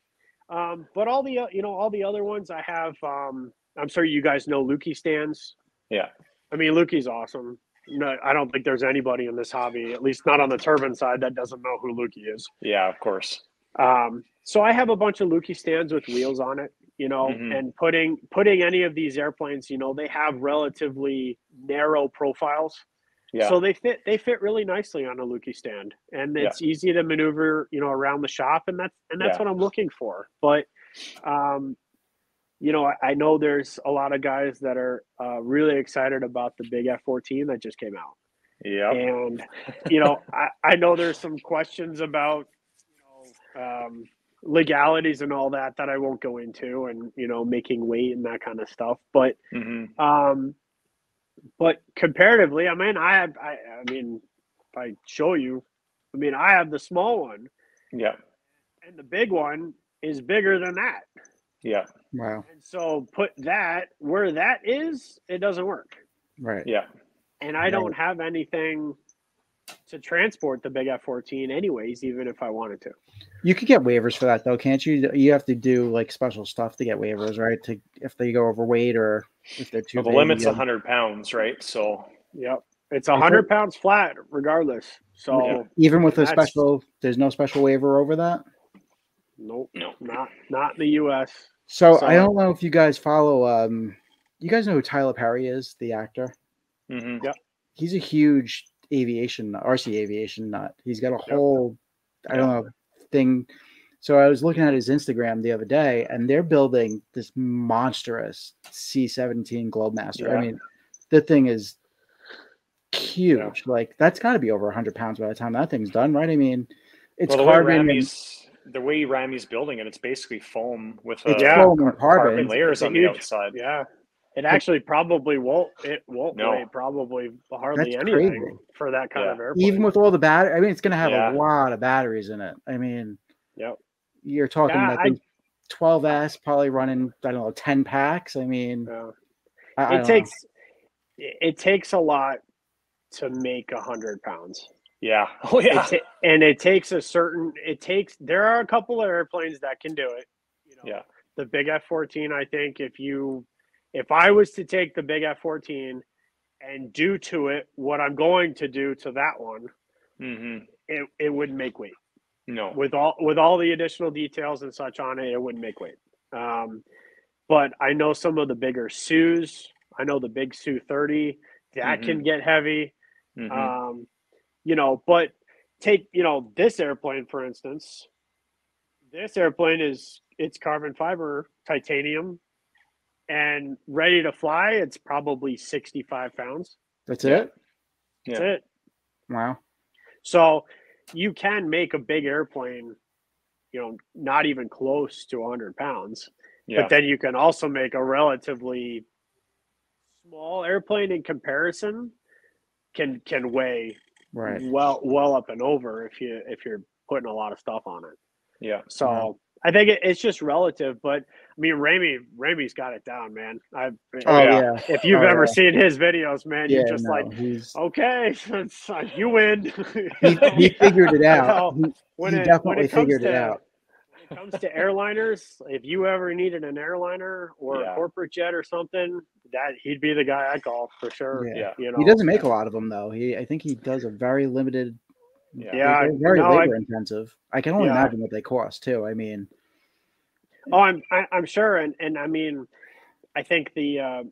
um, but all the you know all the other ones i have um, i'm sure you guys know lukey stands Yeah. I mean, Lukey's awesome. No, I don't think there's anybody in this hobby, at least not on the turbine side, that doesn't know who Lukey is. Yeah, of course. Um, so I have a bunch of Lukey stands with wheels on it, you know, Mhm. and putting putting any of these airplanes, you know, they have relatively narrow profiles, Yeah. so they fit they fit really nicely on a Lukey stand, and Yeah. it's easy to maneuver, you know, around the shop, and that's and that's Yeah. what I'm looking for. But um, you know, I, I know there's a lot of guys that are uh, really excited about the big F-14 that just came out, yeah. and you know, I, I know there's some questions about you know um, legalities and all that that I won't go into, and you know, making weight and that kind of stuff. But hmm um, but comparatively, I mean, I have, I, I mean, if I show you, I mean, I have the small one, Yeah. and the big one is bigger than that. Yeah. Wow. And so put that where that is, it doesn't work. Right. Yeah. And I don't have anything to transport the big F fourteen anyways, even if I wanted to. You could get waivers for that though, can't you? You have to do like special stuff to get waivers, right? To if they go overweight or if they're too Well, the big, limit's you a gotta- hundred pounds, right? So Yep. It's a hundred pounds flat regardless. So Yeah. even with a special there's no special waiver over that. nope, No. not not in the US. So, So- I don't know if you guys follow um you guys know who Tyler Perry is, the actor? Mm-hmm. He's a huge aviation RC aviation nut. He's got a whole I don't know thing. So I was looking at his Instagram the other day and they're building this monstrous C17 Globemaster. Yeah. I mean, the thing is huge. Like that's got to be over 100 pounds by the time that thing's done, right? I mean, it's well, the way carbon and the way Ramy's building it, it's basically foam with uh, Yeah. carbon carbon. layers a on the outside. Yeah. It actually probably won't it won't No. weigh probably hardly That's anything crazy. for that kind Yeah. of airplane. Even with all the battery, I mean, it's going to have Yeah. a lot of batteries in it. I mean, Yep. you're talking Yeah, about I- these 12s probably running, I don't know, 10 packs. I mean, Yeah. I, I it don't know. takes it it takes a lot to make a hundred pounds. Yeah. Oh It yeah. ta- and it takes a certain it takes there are a couple of airplanes that can do it. You know, Yeah. the big F fourteen, I think if you if I was to take the big F fourteen and do to it what I'm going to do to that one, hmm it, it wouldn't make weight. No. with all with all the additional details and such on it, it wouldn't make weight. Um, but I know some of the bigger Sues. I know the big Sue 30 that can get heavy. Mhm. Um, you know, but take you know this airplane for instance. This airplane is it's carbon fiber titanium, and ready to fly. It's probably 65 pounds. That's it? That's Yeah. it. Wow. So you can make a big airplane, you know, not even close to 100 pounds, yeah. but then you can also make a relatively small airplane in comparison can can weigh Right. well well up and over if you if you're putting a lot of stuff on it. yeah. So Wow. I think it, it's just relative, but I mean, Ramy Ramy's got it down, man. I Oh, yeah. yeah. if you've Oh, ever yeah. seen his videos, man, Yeah. you're just no, like, he's, okay, you win. he, he figured it out. know. He, when he it, definitely when it comes figured to, it out. When it comes to airliners, if you ever needed an airliner or Yeah. a corporate jet or something, that he'd be the guy I call for sure. Yeah. Yeah. You know, He doesn't make a lot of them though. He, I think he does a very limited. Yeah. Yeah, very no, I- labor intensive. I can only Yeah. imagine what they cost too. I mean, Oh, I'm I, I'm sure, and and I mean, I think the, uh,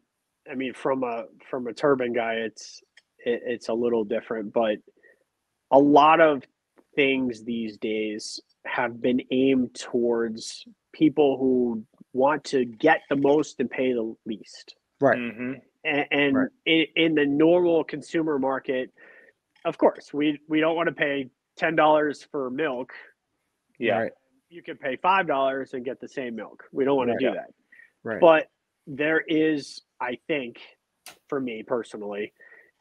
I mean, from a from a turbine guy, it's it, it's a little different, but a lot of things these days have been aimed towards people who want to get the most and pay the least. Right. hmm And, and Right. in, in the normal consumer market, of course, we we don't want to pay ten dollars for milk. Yeah. Right. You can pay five dollars and get the same milk. We don't want Right. to do that. Right. But there is, I think, for me personally,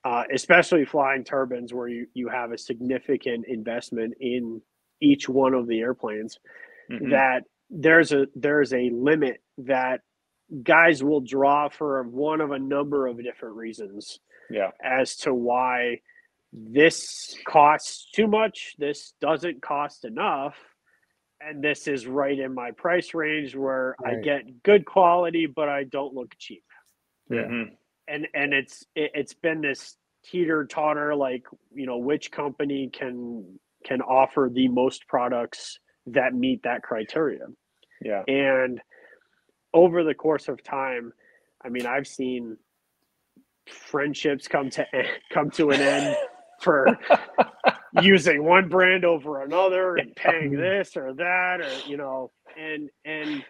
uh, especially flying turbines where you, you have a significant investment in each one of the airplanes, Mhm. that there's a there's a limit that guys will draw for one of a number of different reasons Yeah. as to why this costs too much, this doesn't cost enough, and this is right in my price range where I get good quality but I don't look cheap. Yeah. Mhm. And and it's it, it's been this teeter totter like, you know, which company can can offer the most products that meet that criteria. Yeah. And over the course of time, I mean, I've seen friendships come to come to an end for using one brand over another and paying this or that or you know and and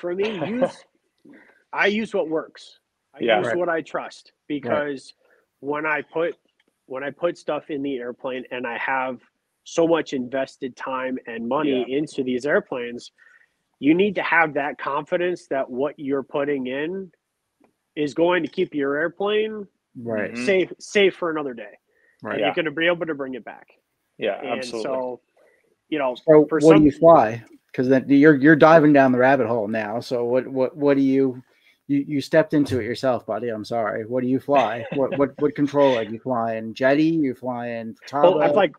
for me use i use what works i Yeah. use Right. what i trust because when i put when i put stuff in the airplane and i have so much invested time and money into these airplanes you need to have that confidence that what you're putting in is going to keep your airplane Right. Mhm. safe safe for another day Right. Yeah. you're going to be able to bring it back Yeah. and Absolutely. so you know So for what some- do you fly? Because then you're you're diving down the rabbit hole now. So what what what do you you you stepped into it yourself, buddy? I'm sorry. What do you fly? what what what controller? You flying Jeti? You flying oh, i'm Taba? like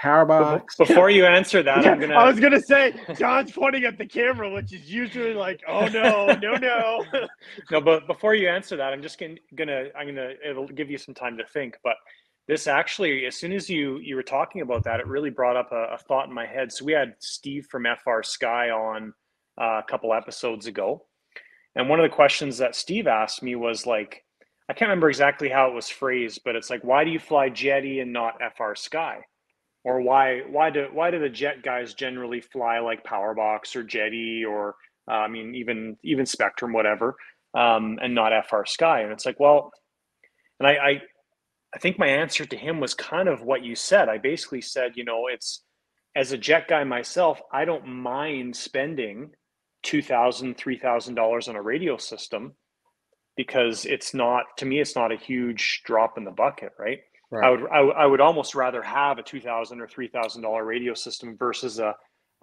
Powerbox? Before you answer that, I'm gonna. i was going to say john's pointing at the camera which is usually like oh no no no No, but before you answer that, I'm just gonna, gonna I'm gonna it'll give you some time to think. But this actually, as soon as you you were talking about that, it really brought up a, a thought in my head. So we had Steve from FrSky on uh, a couple episodes ago, and one of the questions that Steve asked me was like, I can't remember exactly how it was phrased, but it's like, why do you fly Jeti and not FrSky? Or why why do why do the jet guys generally fly like Powerbox or Jeti or uh, I mean even even Spektrum whatever um, and not FrSky. And it's like, well, and I, I, I think my answer to him was kind of what you said. I basically said, you know, it's as a jet guy myself, I don't mind spending two thousand, three thousand dollars $3,000 on a radio system because it's not to me, it's not a huge drop in the bucket, right? I Right. would, I, would- I would almost rather have a 2,000 or three thousand dollar radio system versus a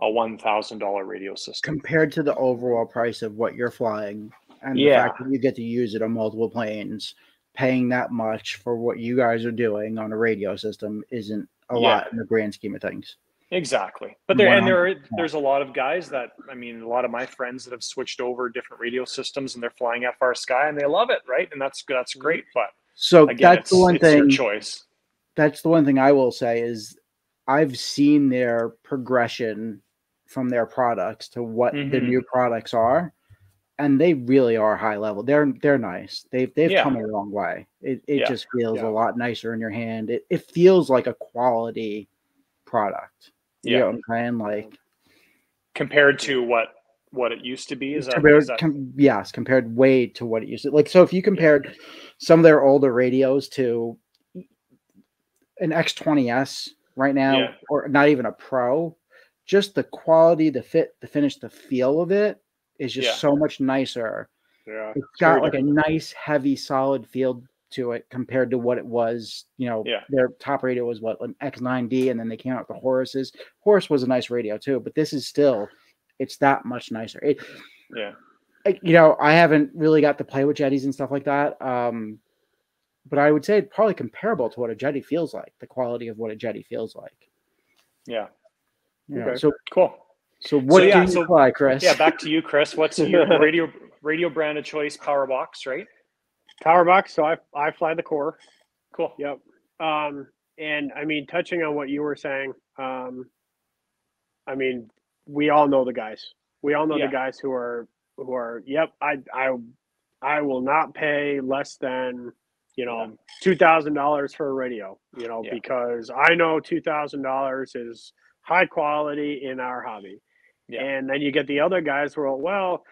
a one thousand dollar radio system. Compared to the overall price of what you're flying and Yeah. the fact that you get to use it on multiple planes, paying that much for what you guys are doing on a radio system isn't a Yeah. lot in the grand scheme of things. Exactly. But there and there are there's a lot of guys that I mean a lot of my friends that have switched over different radio systems and they're flying FrSky and they love it, right? And that's that's great. But So again, that's the one thing choice. that's the one thing I will say is I've seen their progression from their products to what the Mhm. new products are, and they really are high level. They're they're nice. They've they've Yeah. come a long way. It it Yeah. just feels Yeah. a lot nicer in your hand. It it feels like a quality product. You Yeah. I'm saying? Like Compared to what what it used to be. Is that, compared, is that com- yes, compared way to what it used to. Like so, if you compared some of their older radios to an X20s right now, or not even a Pro, just the quality, the fit, the finish, the feel of it is just Yeah. so much nicer. yeah It's got like a nice, heavy, solid feel to it compared to what it was. You know, Yeah. their top radio was what an X9D, and then they came out with the Horuses. Horus was a nice radio too, but this is still, it's that much nicer. It, yeah. I- you know, I haven't really got to play with Jetis and stuff like that. Um, but I would say probably comparable to what a Jeti feels like, the quality of what a Jeti feels like. Yeah. You know, Okay. so Cool. So what yeah, do you so- fly, Chris? Yeah, back to you, Chris. What's your radio radio brand of choice? Power box, right? power box so i i fly the core Cool. Yep. Um, and I mean, touching on what you were saying, um, I mean, we all know the guys. We all know Yeah. the guys who are who are. Yep. I I I will not pay less than you know, two thousand dollars for a radio, you know, Yeah. because I know two thousand dollars is high quality in our hobby. Yeah. And then you get the other guys who are, well,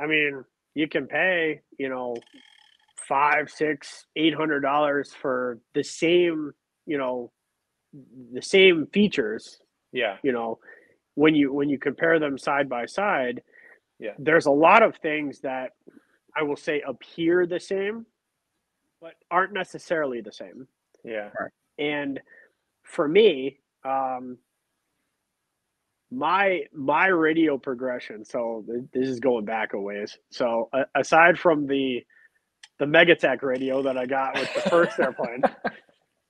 I mean, you can pay, you know, five, six, eight hundred dollars for the same, you know, the same features, Yeah. you know, when you when you compare them side by side, Yeah. there's a lot of things that I will say appear the same, but aren't necessarily the same. Yeah. And for me, um, my my radio progression. So this is going back a ways. So uh, aside from the the Megatech radio that I got with the first airplane,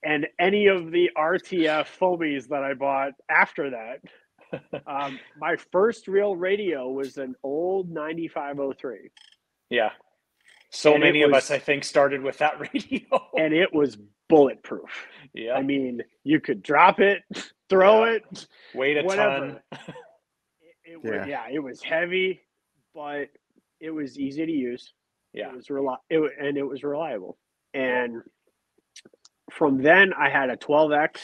and any of the RTF foamies that I bought after that, um, my first real radio was an old 9503, Yeah. So And many of us, I think, started with that radio. and it was bulletproof. yeah. I mean, you could drop it, throw Yeah. it, Weight a whatever. ton. it, it was Yeah. yeah, it was heavy, but it was easy to use. Yeah. It was reli- it, and it was reliable. And from then I had a 12X.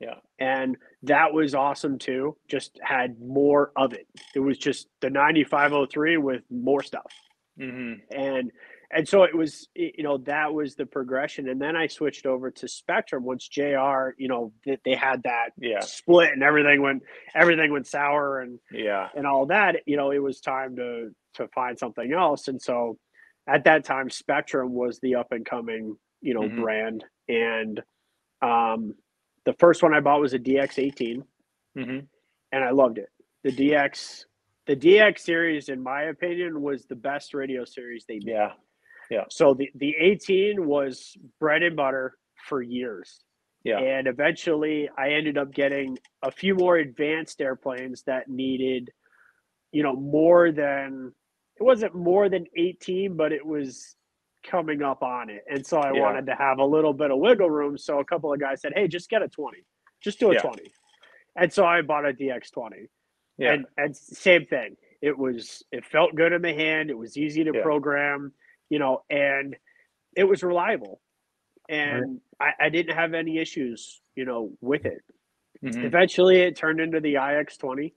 Yeah. And that was awesome too. Just had more of it. It was just the 9503 with more stuff. hmm And and so it was you know that was the progression and then I switched over to Spektrum once JR, you know, that they had that Yeah. split and everything went everything went sour and Yeah. and all that, you know, it was time to to find something else. And so at that time, Spektrum was the up and coming, you know, Mhm. brand. And um, the first one I bought was a DX18, hmm and I loved it. The DX, the DX series, in my opinion, was the best radio series they made. Yeah. So the the 18 was bread and butter for years. Yeah. And eventually I ended up getting a few more advanced airplanes that needed, you know, more than it wasn't more than 18, but it was coming up on it. And so I Yeah. wanted to have a little bit of wiggle room. So a couple of guys said, Hey, just get a 20. Just do a Yeah. 20. And so I bought a DX20. Yeah. And and same thing. It was it felt good in the hand. It was easy to Yeah. program, you know, and it was reliable. And I, I didn't have any issues, you know, with it. Mhm. Eventually it turned into the IX20.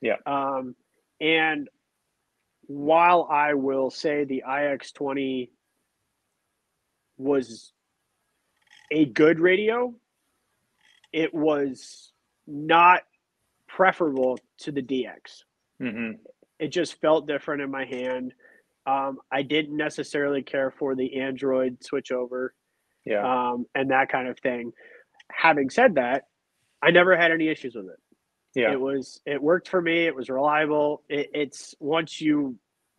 Yeah. Um and while I will say the IX20 was a good radio, it was not preferable to the DX hmm it just felt different in my hand. Um, I didn't necessarily care for the Android switchover Yeah. um, and that kind of thing. Having said that, I never had any issues with it. Yeah. It was it worked for me. It was reliable. It, it's once you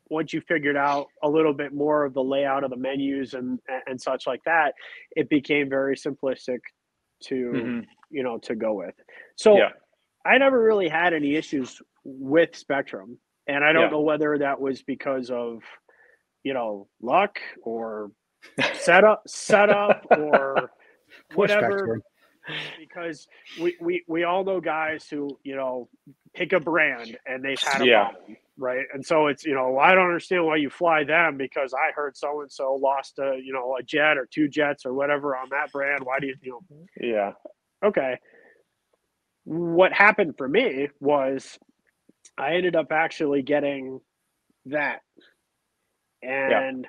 once you figured out a little bit more of the layout of the menus and and such like that, it became very simplistic to Mhm. you know to go with. So Yeah. I never really had any issues with Spektrum, and I don't Yeah. know whether that was because of you know luck or setup setup or whatever. Because we, we we all know guys who you know pick a brand and they've had a Yeah. problem right? And so it's you know i don't understand why you fly them because i heard so and so lost a you know a jet or two jets or whatever on that brand. Why do you you know Yeah. okay. What happened for me was i ended up actually getting that and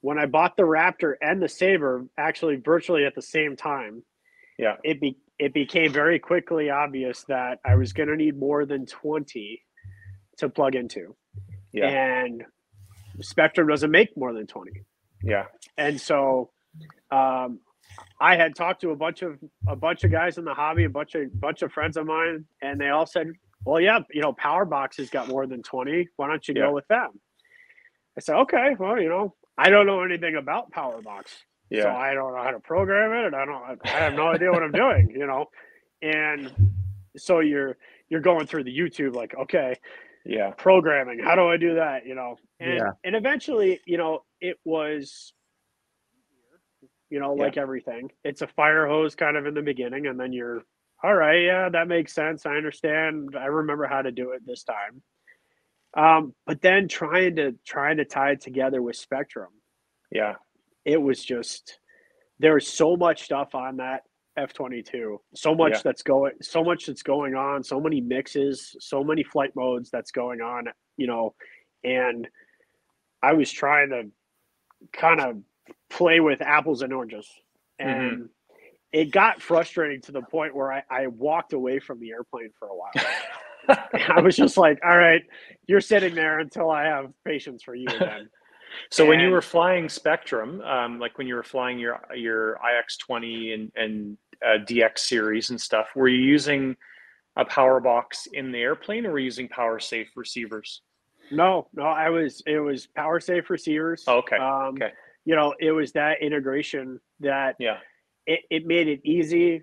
when i bought the raptor and the saber actually virtually at the same time Yeah. it be it became very quickly obvious that i was going to need more than 20 to plug into Yeah. and Spektrum doesn't make more than 20 Yeah. and so um, I had talked to a bunch of a bunch of guys in the hobby, a bunch of bunch of friends of mine, and they all said, "Well, yeah, you know, Power Box has got more than twenty. Why don't you Yeah. go with them?" I said, "Okay, well, you know, I don't know anything about Power Box, so I don't know how to program it, and I don't, I have no idea what I'm doing, you know." And so you're you're going through the YouTube, like, okay, Yeah. programming. How do I do that? You know, and Yeah. and eventually, you know, it was, you know, Yeah. like everything, it's a fire hose kind of in the beginning, and then you're, all right, yeah, that makes sense. I understand. I remember how to do it this time. Um, but then trying to trying to tie it together with Spektrum, Yeah. it was just there's so much stuff on that F22. So much Yeah. that's going so much that's going on, so many mixes, so many flight modes that's going on, you know, and I was trying to kind of play with apples and oranges. And it got frustrating to the point where I, I walked away from the airplane for a while. I was just like, all right, you're sitting there until I have patience for you again. So when you were flying Spektrum, um, like when you were flying your your IX20 and and uh, DX series and stuff, were you using a power box in the airplane, or were you using PowerSafe receivers? No, no, I was it was PowerSafe receivers. Oh, okay, Um, okay. You know, it was that integration that Yeah, it, it made it easy,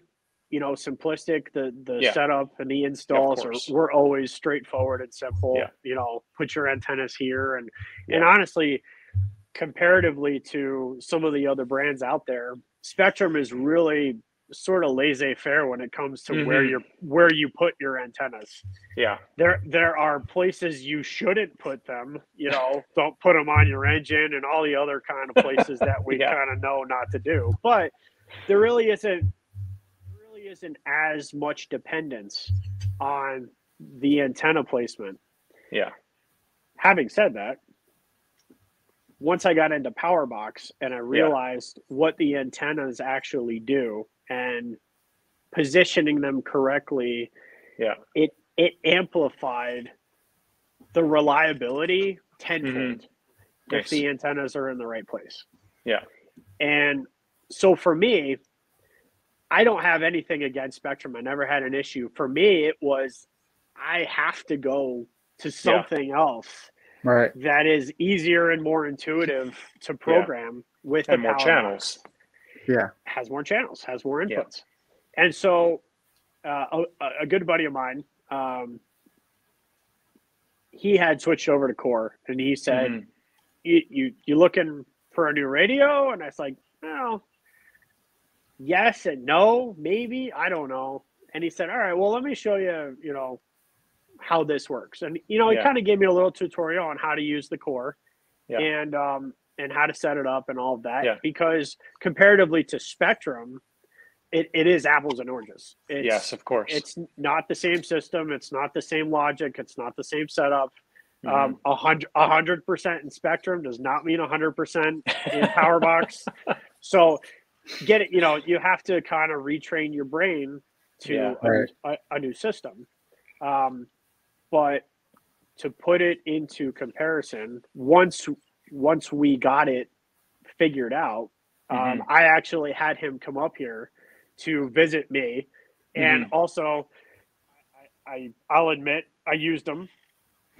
you know, simplistic. The the Yeah. setup and the installs are course. were always straightforward and simple. Yeah. You know, put your antennas here and and honestly, comparatively to some of the other brands out there, Spektrum is really sort of laissez-faire when it comes to where Mhm. you're where you put your antennas yeah, there there are places you shouldn't put them you know don't put them on your engine and all the other kind of places that we Yeah. kind of know not to do but there really isn't really isn't as much dependence on the antenna placement yeah, having said that once i got into powerbox and i realized what the antennas actually do and positioning them correctly Yeah. it it amplified the reliability tenfold if Mm-hmm. Nice. the antennas are in the right place Yeah. and so for me i don't have anything against Spektrum i never had an issue for me it was i have to go to something else Right. that is easier and more intuitive to program with and the more channels. box. Yeah. has more channels has more Yeah. inputs and so uh, a, a good buddy of mine um, he had switched over to core and he said Mhm. you, you you looking for a new radio and i was like no yes and no maybe i don't know and he said all right well let me show you you know how this works and you know he Yeah. kind of gave me a little tutorial on how to use the core Yeah. and um and how to set it up and all of that Yeah. because comparatively to Spektrum it, it is apples and oranges it's, yes, of course. it's not the same system it's not the same logic it's not the same setup Mhm. um, a hundred, a hundred percent in Spektrum does not mean a hundred percent in PowerBox. so, get it. You know, you have to kind of retrain your brain to Yeah. a, Right. a, a new system. Um, but to put it into comparison, once once we got it figured out, um, I actually had him come up here to visit me, and also, I, I I'll admit I used him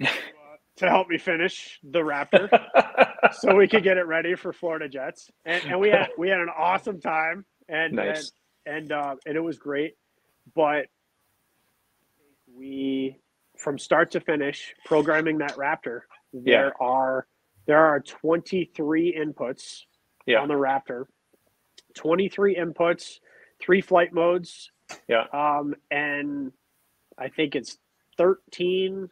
to help me finish the Raptor, so we could get it ready for Florida Jets, and, and we had we had an awesome time, and nice. and and, uh, and it was great, but we from start to finish programming that Raptor, there are there are 23 inputs Yeah. on the Raptor, 23 inputs, three flight modes, Yeah. um, and I think it's 13,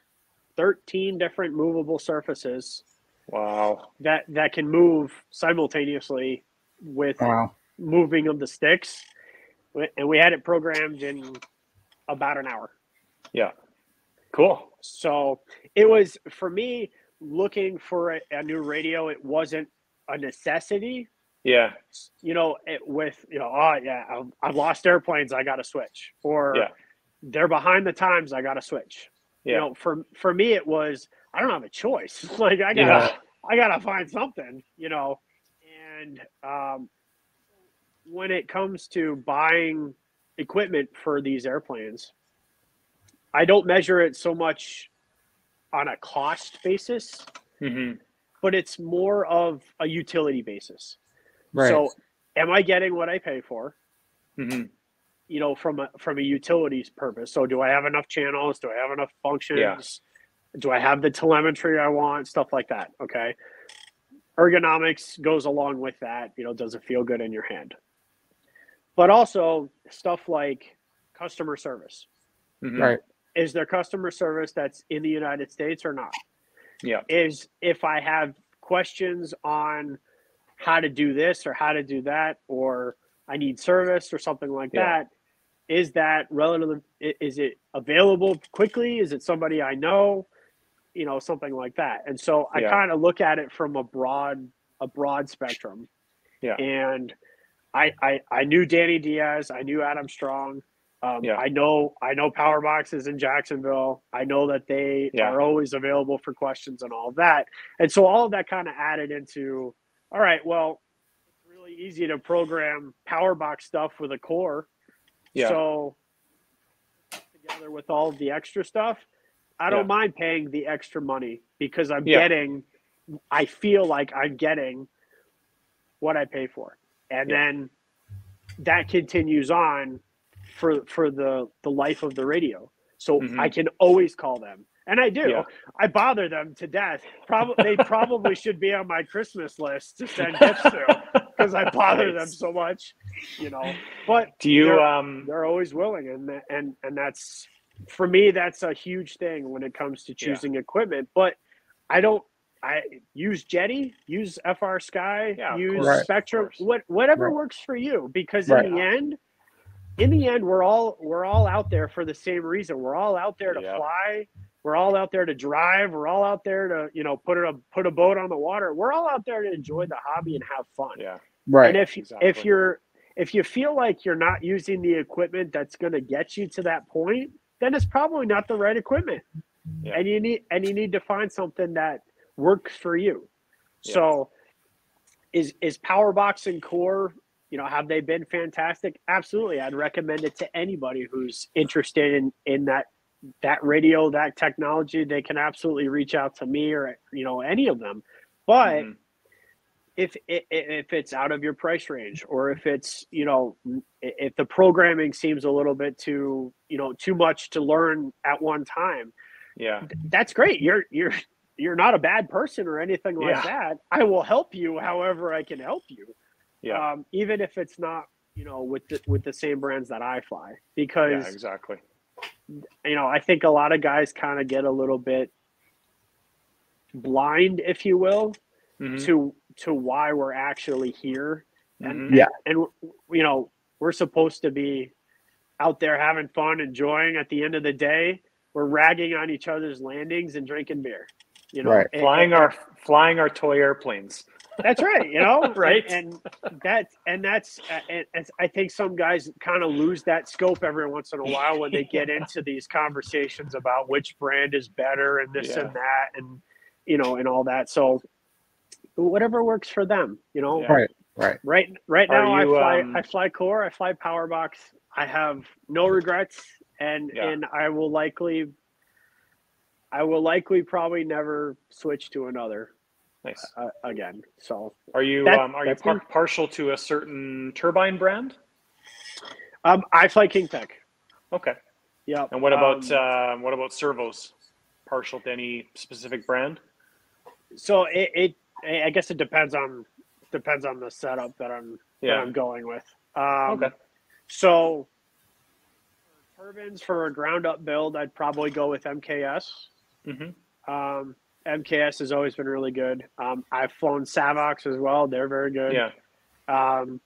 13 different movable surfaces Wow. that that can move simultaneously with Wow. moving of the sticks, and we had it programmed in about an hour. Yeah. Cool. So it was for me looking for a, a new radio. It wasn't a necessity, Yeah. you know. It, with you know, oh yeah, I've, I've lost airplanes. I got to switch, or Yeah. they're behind the times. I got to switch. Yeah. You know, for for me, it was I don't have a choice. like I got to yeah. I gotta find something, you know. And um, when it comes to buying equipment for these airplanes, I don't measure it so much on a cost basis, hmm but it's more of a utility basis. Right. So, am I getting what I pay for? hmm You know, from a from a utilities purpose. So, do I have enough channels? Do I have enough functions? Do I have the telemetry I want? Stuff like that. Okay. Ergonomics goes along with that. You know, does it feel good in your hand? But also stuff like customer service. hmm right. Is there customer service that's in the United States or not? Yeah. Is if I have questions on how to do this or how to do that, or I need service or something like Yeah. that. Is that relative? Is it available quickly? Is it somebody I know? You know, something like that. And so I Yeah. kind of look at it from a broad, a broad spectrum. Yeah. And I, I, I knew Danny Diaz. I knew Adam Strong. Um, Yeah. I know I know Power Boxes in Jacksonville. I know that they Yeah. are always available for questions and all that. And so all of that kind of added into all right, well, it's really easy to program PowerBox stuff with a core. Yeah. So together with all the extra stuff, I don't Yeah. mind paying the extra money because I'm Yeah. getting I feel like I'm getting what I pay for. And Yeah. then that continues on for for the the life of the radio. So Mhm. I can always call them. And I do. I bother them to death. Probably they probably should be on my Christmas list to send gifts to because I bother them so much, you know. But Do you they're, um they're always willing and and and that's for me that's a huge thing when it comes to Yeah. choosing equipment. But I don't I use Jeti, use FrSky, Yeah, use course, Spektrum, what whatever Right. works for you because Right. in the end in the end we're all we're all out there for the same reason. We're all out there to Yep. fly. We're all out there to drive. We're all out there to, you know, put a put a boat on the water. We're all out there to enjoy the hobby and have fun. yeah. Right. And if exactly. if you're if you feel like you're not using the equipment that's going to get you to that point, then it's probably not the right equipment. Yeah. And you need and you need to find something that works for you. Yeah. So is is Powerbox and Core, you know, have they been fantastic? Absolutely. I'd recommend it to anybody who's interested in in that that radio, that technology. They can absolutely reach out to me or you know any of them. But Mhm. if if it's out of your price range or if it's you know if the programming seems a little bit too you know too much to learn at one time yeah. that's great you're you're you're not a bad person or anything like Yeah. that i will help you however i can help you Yeah. um, even if it's not you know with the, with the same brands that i fly yeah, because exactly. You know i think a lot of guys kind of get a little bit blind if you will Mhm. to to why we're actually here and Mhm. Yeah. and you know we're supposed to be out there having fun enjoying at the end of the day we're ragging on each other's landings and drinking beer you know Right. And- flying our flying our toy airplanes. That's right you know Right. and, and that and that's and, and i think some guys kind of lose that scope every once in a while when they get into these conversations about which brand is better and this Yeah. and that and you know and all that so whatever works for them you know Yeah. Right. Right. Right right now you, I fly um, I fly core, I fly Powerbox. I have no regrets and Yeah. and I will likely I will likely probably never switch to another Nice. uh, again. So Are you That- um, are you par- partial to a certain turbine brand? um I fly KingTech. Okay. Yeah. And what about um, um, what about servos? Partial to any specific brand? so it, it I guess it depends on depends on the setup that I'm that I'm going with. Um Okay. so for turbines for a ground up build, I'd probably go with MKS. hmm Um, MKS has always been really good. Um, I've flown Savox as well; they're very good. Yeah. Um,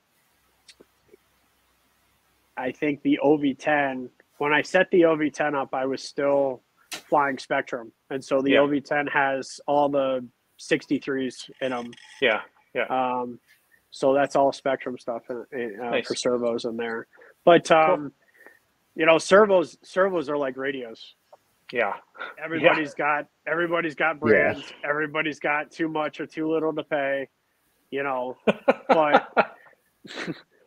I think the OV10. When I set the OV10 up, I was still flying Spektrum, and so the Yeah. OV10 has all the 63s in them. Yeah. Um, so that's all Spektrum stuff in, in, uh, Nice. for servos in there. But um, you know, servos servos are like radios. Yeah. Everybody's got everybody's got brands. Everybody's got too much or too little to pay. You know, but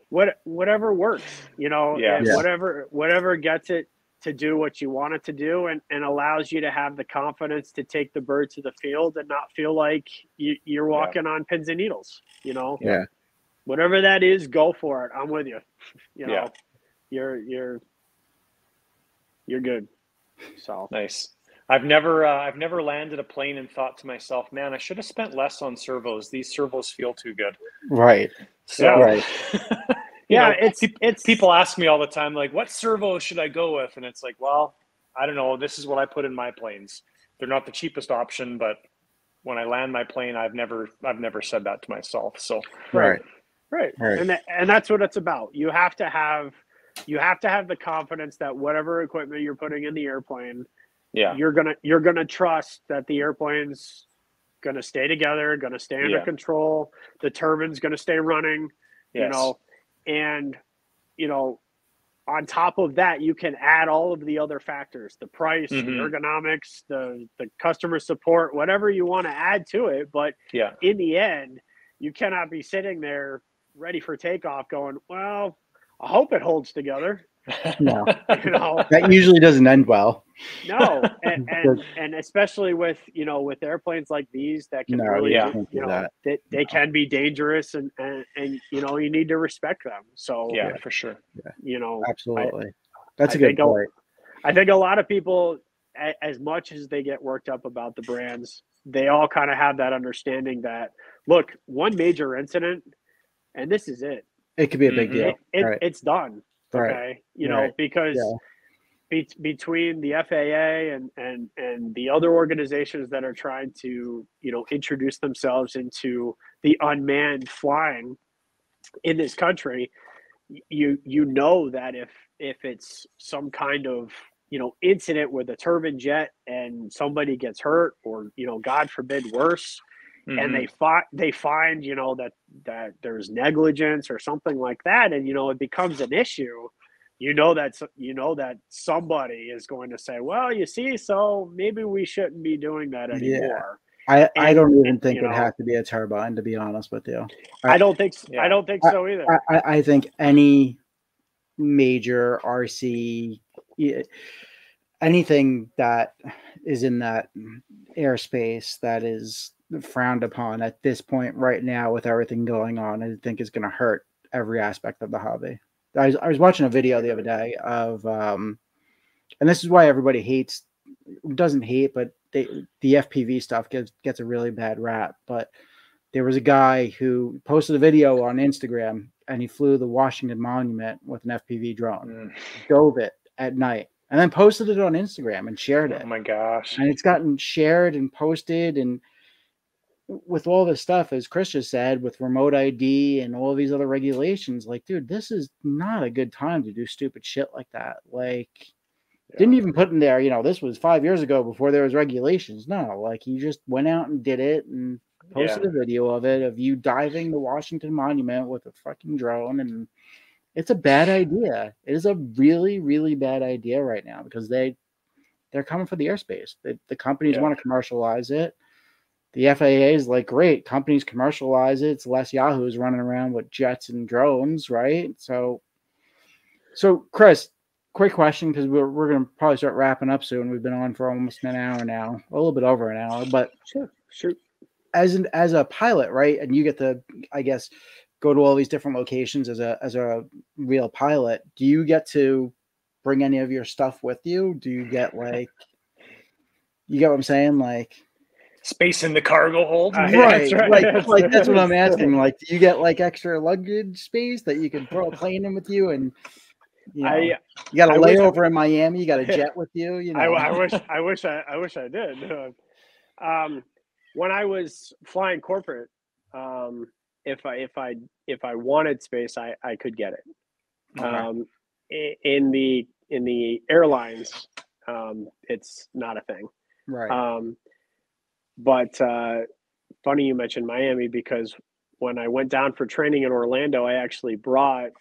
what whatever works, you know, Yeah. and Yeah. whatever whatever gets it to do what you want it to do and, and allows you to have the confidence to take the bird to the field and not feel like you, you're walking on pins and needles, you know. Yeah. Whatever that is, go for it. I'm with you. You know, Yeah. you're you're you're good. So Nice. I've never uh, I've never landed a plane and thought to myself, man, I should have spent less on servos. These servos feel too good. Right. So, Yeah. Right. yeah, know, it's it's people ask me all the time, like, what servo should I go with? And it's like, well, I don't know. This is what I put in my planes. They're not the cheapest option, but when I land my plane, I've never I've never said that to myself. So Right. Right. Right. And that, and that's what it's about. You have to have you have to have the confidence that whatever equipment you're putting in the airplane, yeah, you're gonna you're gonna trust that the airplane's gonna stay together, gonna stay under Yeah. control, the turbine's gonna stay running, yes. you know, and you know, on top of that, you can add all of the other factors, the price, Mhm. the ergonomics, the the customer support, whatever you want to add to it. But yeah, in the end, you cannot be sitting there ready for takeoff going, well, I hope it holds together. No. You know, That usually doesn't end well. no, and, and and especially with you know with airplanes like these that can No, really yeah. you know that. they, they can be dangerous and, and and you know you need to respect them. So yeah, for sure. Yeah. You know Absolutely. That's a I good point. I think a lot of people, a- as much as they get worked up about the brands, they all kind of have that understanding that look, one major incident, and this is it. It could be a big deal. It, it, right. It's done. Right. Okay, you know Right. because Yeah. be- between the FAA and and and the other organizations that are trying to you know introduce themselves into the unmanned flying in this country, you you know that if if it's some kind of you know incident with a turbine jet and somebody gets hurt or you know god forbid worse Mhm. and they find they find you know that that there's negligence or something like that and you know it becomes an issue you know that you know that somebody is going to say well you see so maybe we shouldn't be doing that Yeah. anymore I, I and- don't even think it has to be a turbine, to be honest with you. i don't think s- Yeah. i don't think so either I, I- I think any major RC, anything that is in that airspace that is frowned upon at this point right now with everything going on, I think is going to hurt every aspect of the hobby. I was, I was watching a video the other day of, um, and this is why everybody hates, doesn't hate, but they, the FPV stuff gets gets a really bad rap. But there was a guy who posted a video on Instagram and he flew the Washington Monument with an FPV drone, Mm. dove it at night, and then posted it on Instagram and shared it. Oh my gosh. And it's gotten shared and posted and with all this stuff, as Chris just said, with remote ID and all these other regulations, like, dude, this is not a good time to do stupid shit like that. Like, didn't even put in there, you know, this was five years ago before there was regulations. No, like he just went out and did it and posted a video of it of you diving the Washington Monument with a fucking drone, and it's a bad idea. It is a really, really bad idea right now because they they're coming for the airspace. The, the companies Yeah. want to commercialize it. The FAA is like, great, companies commercialize it. It's less yahoos running around with jets and drones, right? So, so Chris, quick question because we're we're gonna probably start wrapping up soon. We've been on for almost an hour now, a little bit over an hour, but sure sure as an as a pilot, right? And you get to, I guess, go to all these different locations as a as a real pilot. Do you get to bring any of your stuff with you? Do you get like, you get what I'm saying? Like, Space in the cargo hold. Yeah, right, that's right. like, That's- like that's what I'm asking. Like, do you get like extra luggage space that you can throw a plane in with you and you know, I, you got a I wish- layover in Miami, you got a jet with you, you know. I, I wish I wish I, I wish I did. Um, when I was flying corporate, um, if I if I if I wanted space, I, I could get it. Okay. Um, in the in the airlines, um, it's not a thing. right. Um, but uh, funny you mentioned Miami because when I went down for training in Orlando, I actually brought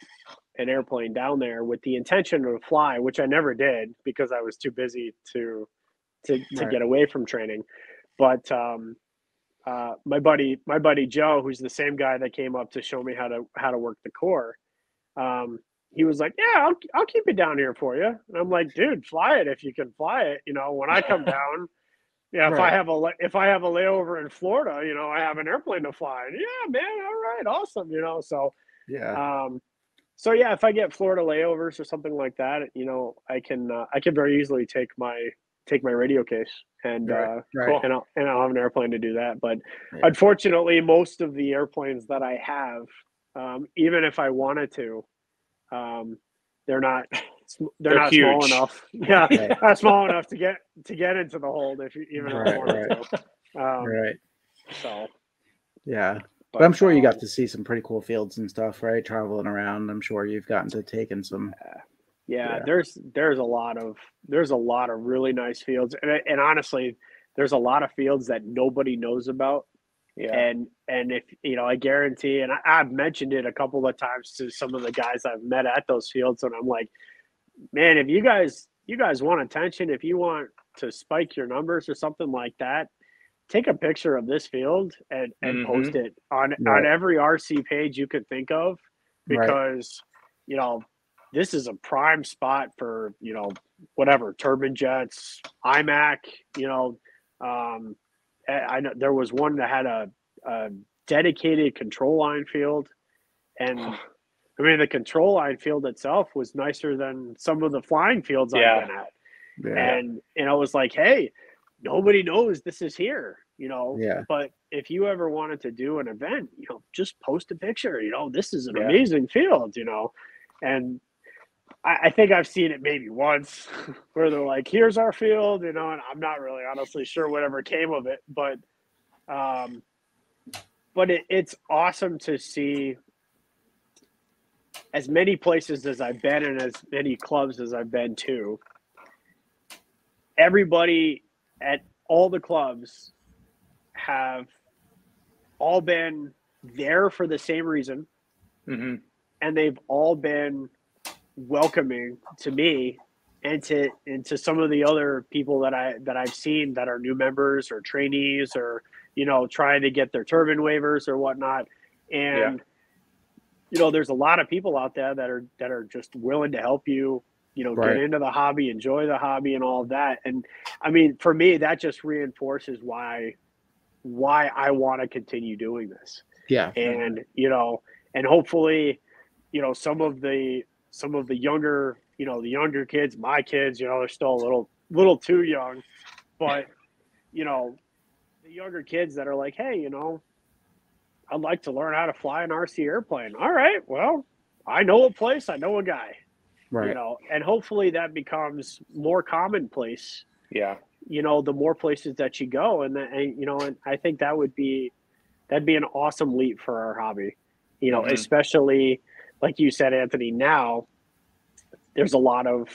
an airplane down there with the intention to fly, which I never did because I was too busy to to, to Right. get away from training. But um, uh, my buddy, my buddy Joe, who's the same guy that came up to show me how to how to work the core, um, he was like, "Yeah, I'll I'll keep it down here for you." And I'm like, "Dude, fly it if you can fly it. You know, when I come down." Yeah, if I have a if I have a layover in Florida, you know, I have an airplane to fly. Yeah, man, all right, awesome. You know, so yeah. um, so yeah, if I get Florida layovers or something like that, you know, I can uh, I can very easily take my take my radio case and Right, uh, right. And I'll and I'll have an airplane to do that. But Yeah. unfortunately, most of the airplanes that I have, um, even if I wanted to, um, they're not they're, They're not small huge. enough. Yeah, Right. not small enough to get to get into the hold if you even if I Right, to. Um, Right. So, Yeah. But I'm sure you got to see some pretty cool fields and stuff, right? Traveling around. I'm sure you've gotten to take in some. yeah, Yeah. there's there's a lot of there's a lot of really nice fields, and and honestly, there's a lot of fields that nobody knows about. Yeah. And and if you know, I guarantee, and I, I've mentioned it a couple of times to some of the guys I've met at those fields, and I'm like, man, if you guys you guys want attention, if you want to spike your numbers or something like that, take a picture of this field and and post it on on every RC page you could think of, Right. because you know this is a prime spot for you know whatever turbine jets, IMAC, you know. Um, I I know there was one that had a, a dedicated control line field, and I mean the control line field itself was nicer than some of the flying fields Yeah. I've been at, Yeah. and and I was like, hey, nobody knows this is here, you know. Yeah. But if you ever wanted to do an event, you know, just post a picture. You know, this is an Yeah. amazing field, you know, and I, I think I've seen it maybe once where they're like, "Here's our field," you know, and I'm not really honestly sure whatever came of it, but, um, but it, it's awesome to see as many places as I've been and as many clubs as I've been to. Everybody at all the clubs have all been there for the same reason. Hmm and they've all been welcoming to me and to and to some of the other people that I that I've seen that are new members or trainees or you know trying to get their turbine waivers or whatnot. And you know there's a lot of people out there that are that are just willing to help you you know Right. get into the hobby enjoy the hobby and all of that and I mean for me that just reinforces why why I want to continue doing this Yeah. and you know and hopefully you know some of the some of the younger you know the younger kids my kids you know they're still a little little too young but you know the younger kids that are like hey you know i'd like to learn how to fly an rc airplane all right well i know a place i know a guy Right. you know and hopefully that becomes more commonplace Yeah. you know the more places that you go and, that, and you know and i think that would be that'd be an awesome leap for our hobby you know Mhm. especially like you said anthony now there's a lot of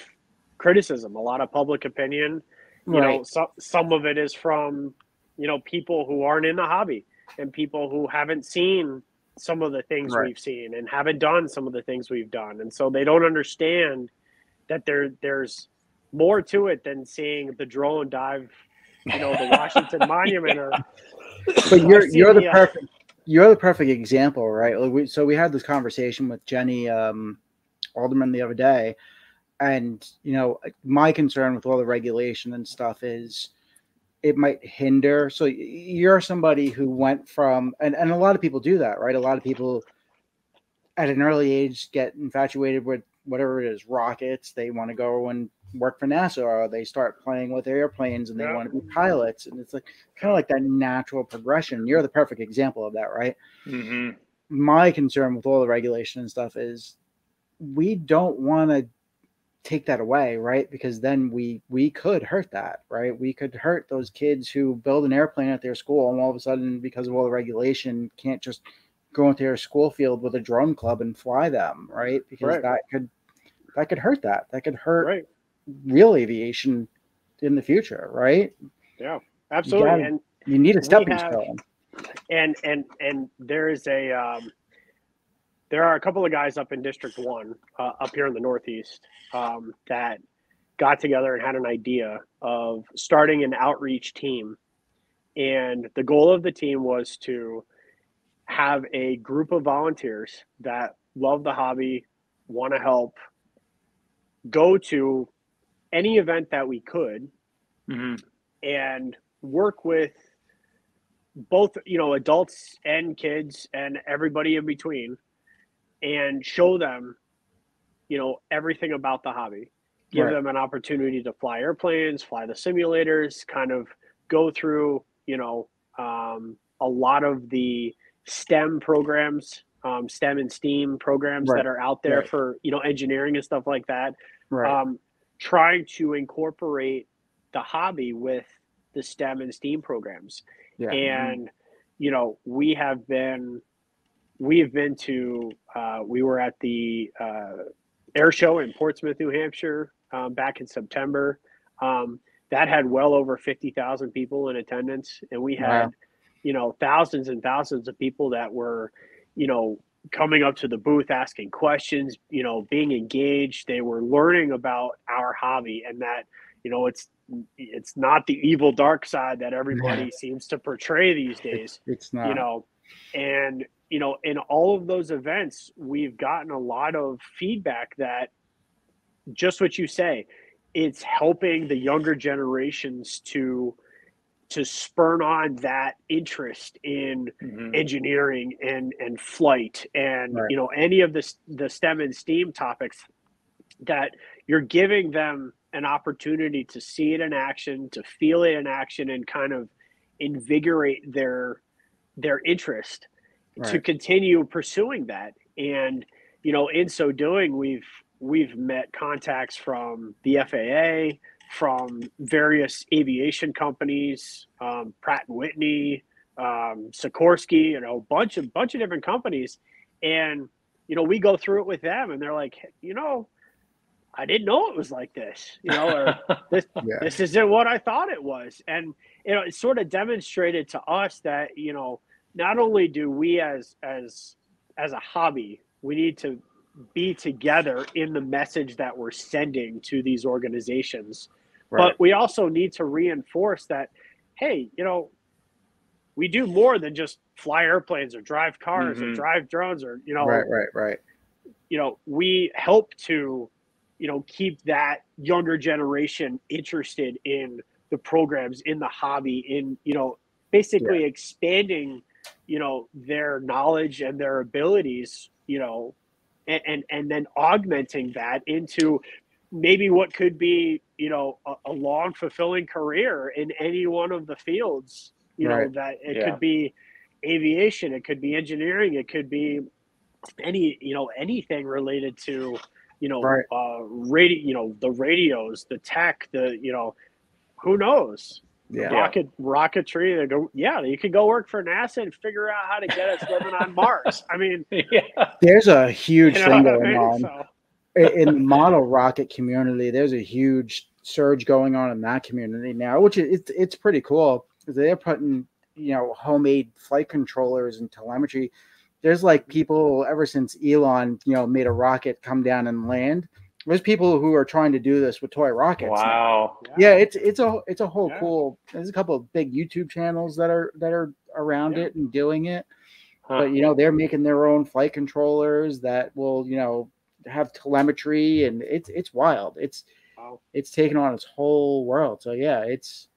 criticism a lot of public opinion you know Right. some some of it is from you know people who aren't in the hobby and people who haven't seen some of the things Right. we've seen and haven't done some of the things we've done and so they don't understand that there there's more to it than seeing the drone dive you know the washington monument or But you're I've you're seen the uh, perfect you're the perfect example, right? Like we, so we had this conversation with Jenny um, Alderman the other day, and you know my concern with all the regulation and stuff is it might hinder. So you're somebody who went from, and and a lot of people do that, right? A lot of people at an early age get infatuated with whatever it is, rockets. They want to go and work for NASA, or they start playing with airplanes and they Yeah. want to be pilots, and it's like kind of like that natural progression. You're the perfect example of that, right? hmm My concern with all the regulation and stuff is we don't want to take that away, right? Because then we we could hurt that, right? We could hurt those kids who build an airplane at their school and all of a sudden because of all the regulation can't just go into their school field with a drone club and fly them, right? Because Right. that could that could hurt that. That could hurt right real aviation in the future, right? Yeah, absolutely gotta- and You need a stepping have- stone. and and and there is a um, there are a couple of guys up in district one uh, up here in the northeast um, that got together and had an idea of starting an outreach team. And the goal of the team was to have a group of volunteers that love the hobby want to help go to any event that we could hmm and work with both you know adults and kids and everybody in between and show them you know everything about the hobby give Right. them an opportunity to fly airplanes fly the simulators kind of go through you know um, a lot of the stem programs um, stem and steam programs Right. that are out there Right. for you know engineering and stuff like that Right. um, trying to incorporate the hobby with the STEM and STEAM programs. yeah. And you know, we have been, we have been to, uh, we were at the uh, air show in Portsmouth, New Hampshire, um, back in September. Um, that had well over 50,000 people in attendance. And we had, Wow. you know, thousands and thousands of people that were, you know, coming up to the booth, asking questions, you know, being engaged. They were learning about our hobby and that, you know, it's, it's not the evil dark side that everybody seems to portray these days It's not. you know and you know in all of those events we've gotten a lot of feedback that just what you say it's helping the younger generations to to spurn on that interest in Mhm. engineering and and flight and Right. you know any of the the STEM and STEAM topics that you're giving them an opportunity to see it in action, to feel it in action, and kind of invigorate their their interest to continue pursuing that. And you know, in so doing, we've we've met contacts from the FAA, from various aviation companies, um, Pratt and Whitney, um, Sikorsky, you know, bunch of bunch of different companies, and you know, we go through it with them, and they're like, you know, I didn't know it was like this, you know, or this Yeah. this isn't what I thought it was. And you know, it sort of demonstrated to us that, you know, not only do we as as as a hobby, we need to be together in the message that we're sending to these organizations, Right. but we also need to reinforce that, hey, you know, we do more than just fly airplanes or drive cars or Mhm. drive drones or you know right. Right. Right. you know we help to you know keep that younger generation interested in the programs in the hobby in you know basically expanding you know their knowledge and their abilities you know and and, and then augmenting that into maybe what could be you know a, a long fulfilling career in any one of the fields you know that it Yeah. could be aviation it could be engineering it could be any you know anything related to you know Right. uh radio you know the radios the tech the you know who knows Yeah. rocket rocketry they go yeah you could go work for nasa and figure out how to get us living on mars i mean yeah. There's a huge you know thing what I going mean? on. So, in the model rocket community, there's a huge surge going on in that community now, which is it's, it's pretty cool. They're putting you know homemade flight controllers and telemetry. There's like people ever since Elon you know made a rocket come down and land. There's people who are trying to do this with toy rockets. Wow. Yeah, it's it's a it's a whole Yeah. cool. There's a couple of big YouTube channels that are that are around Yeah. it and doing it Huh. but you know they're making their own flight controllers that will you know have telemetry and it's it's wild it's Wow. it's taken on its whole world so yeah it's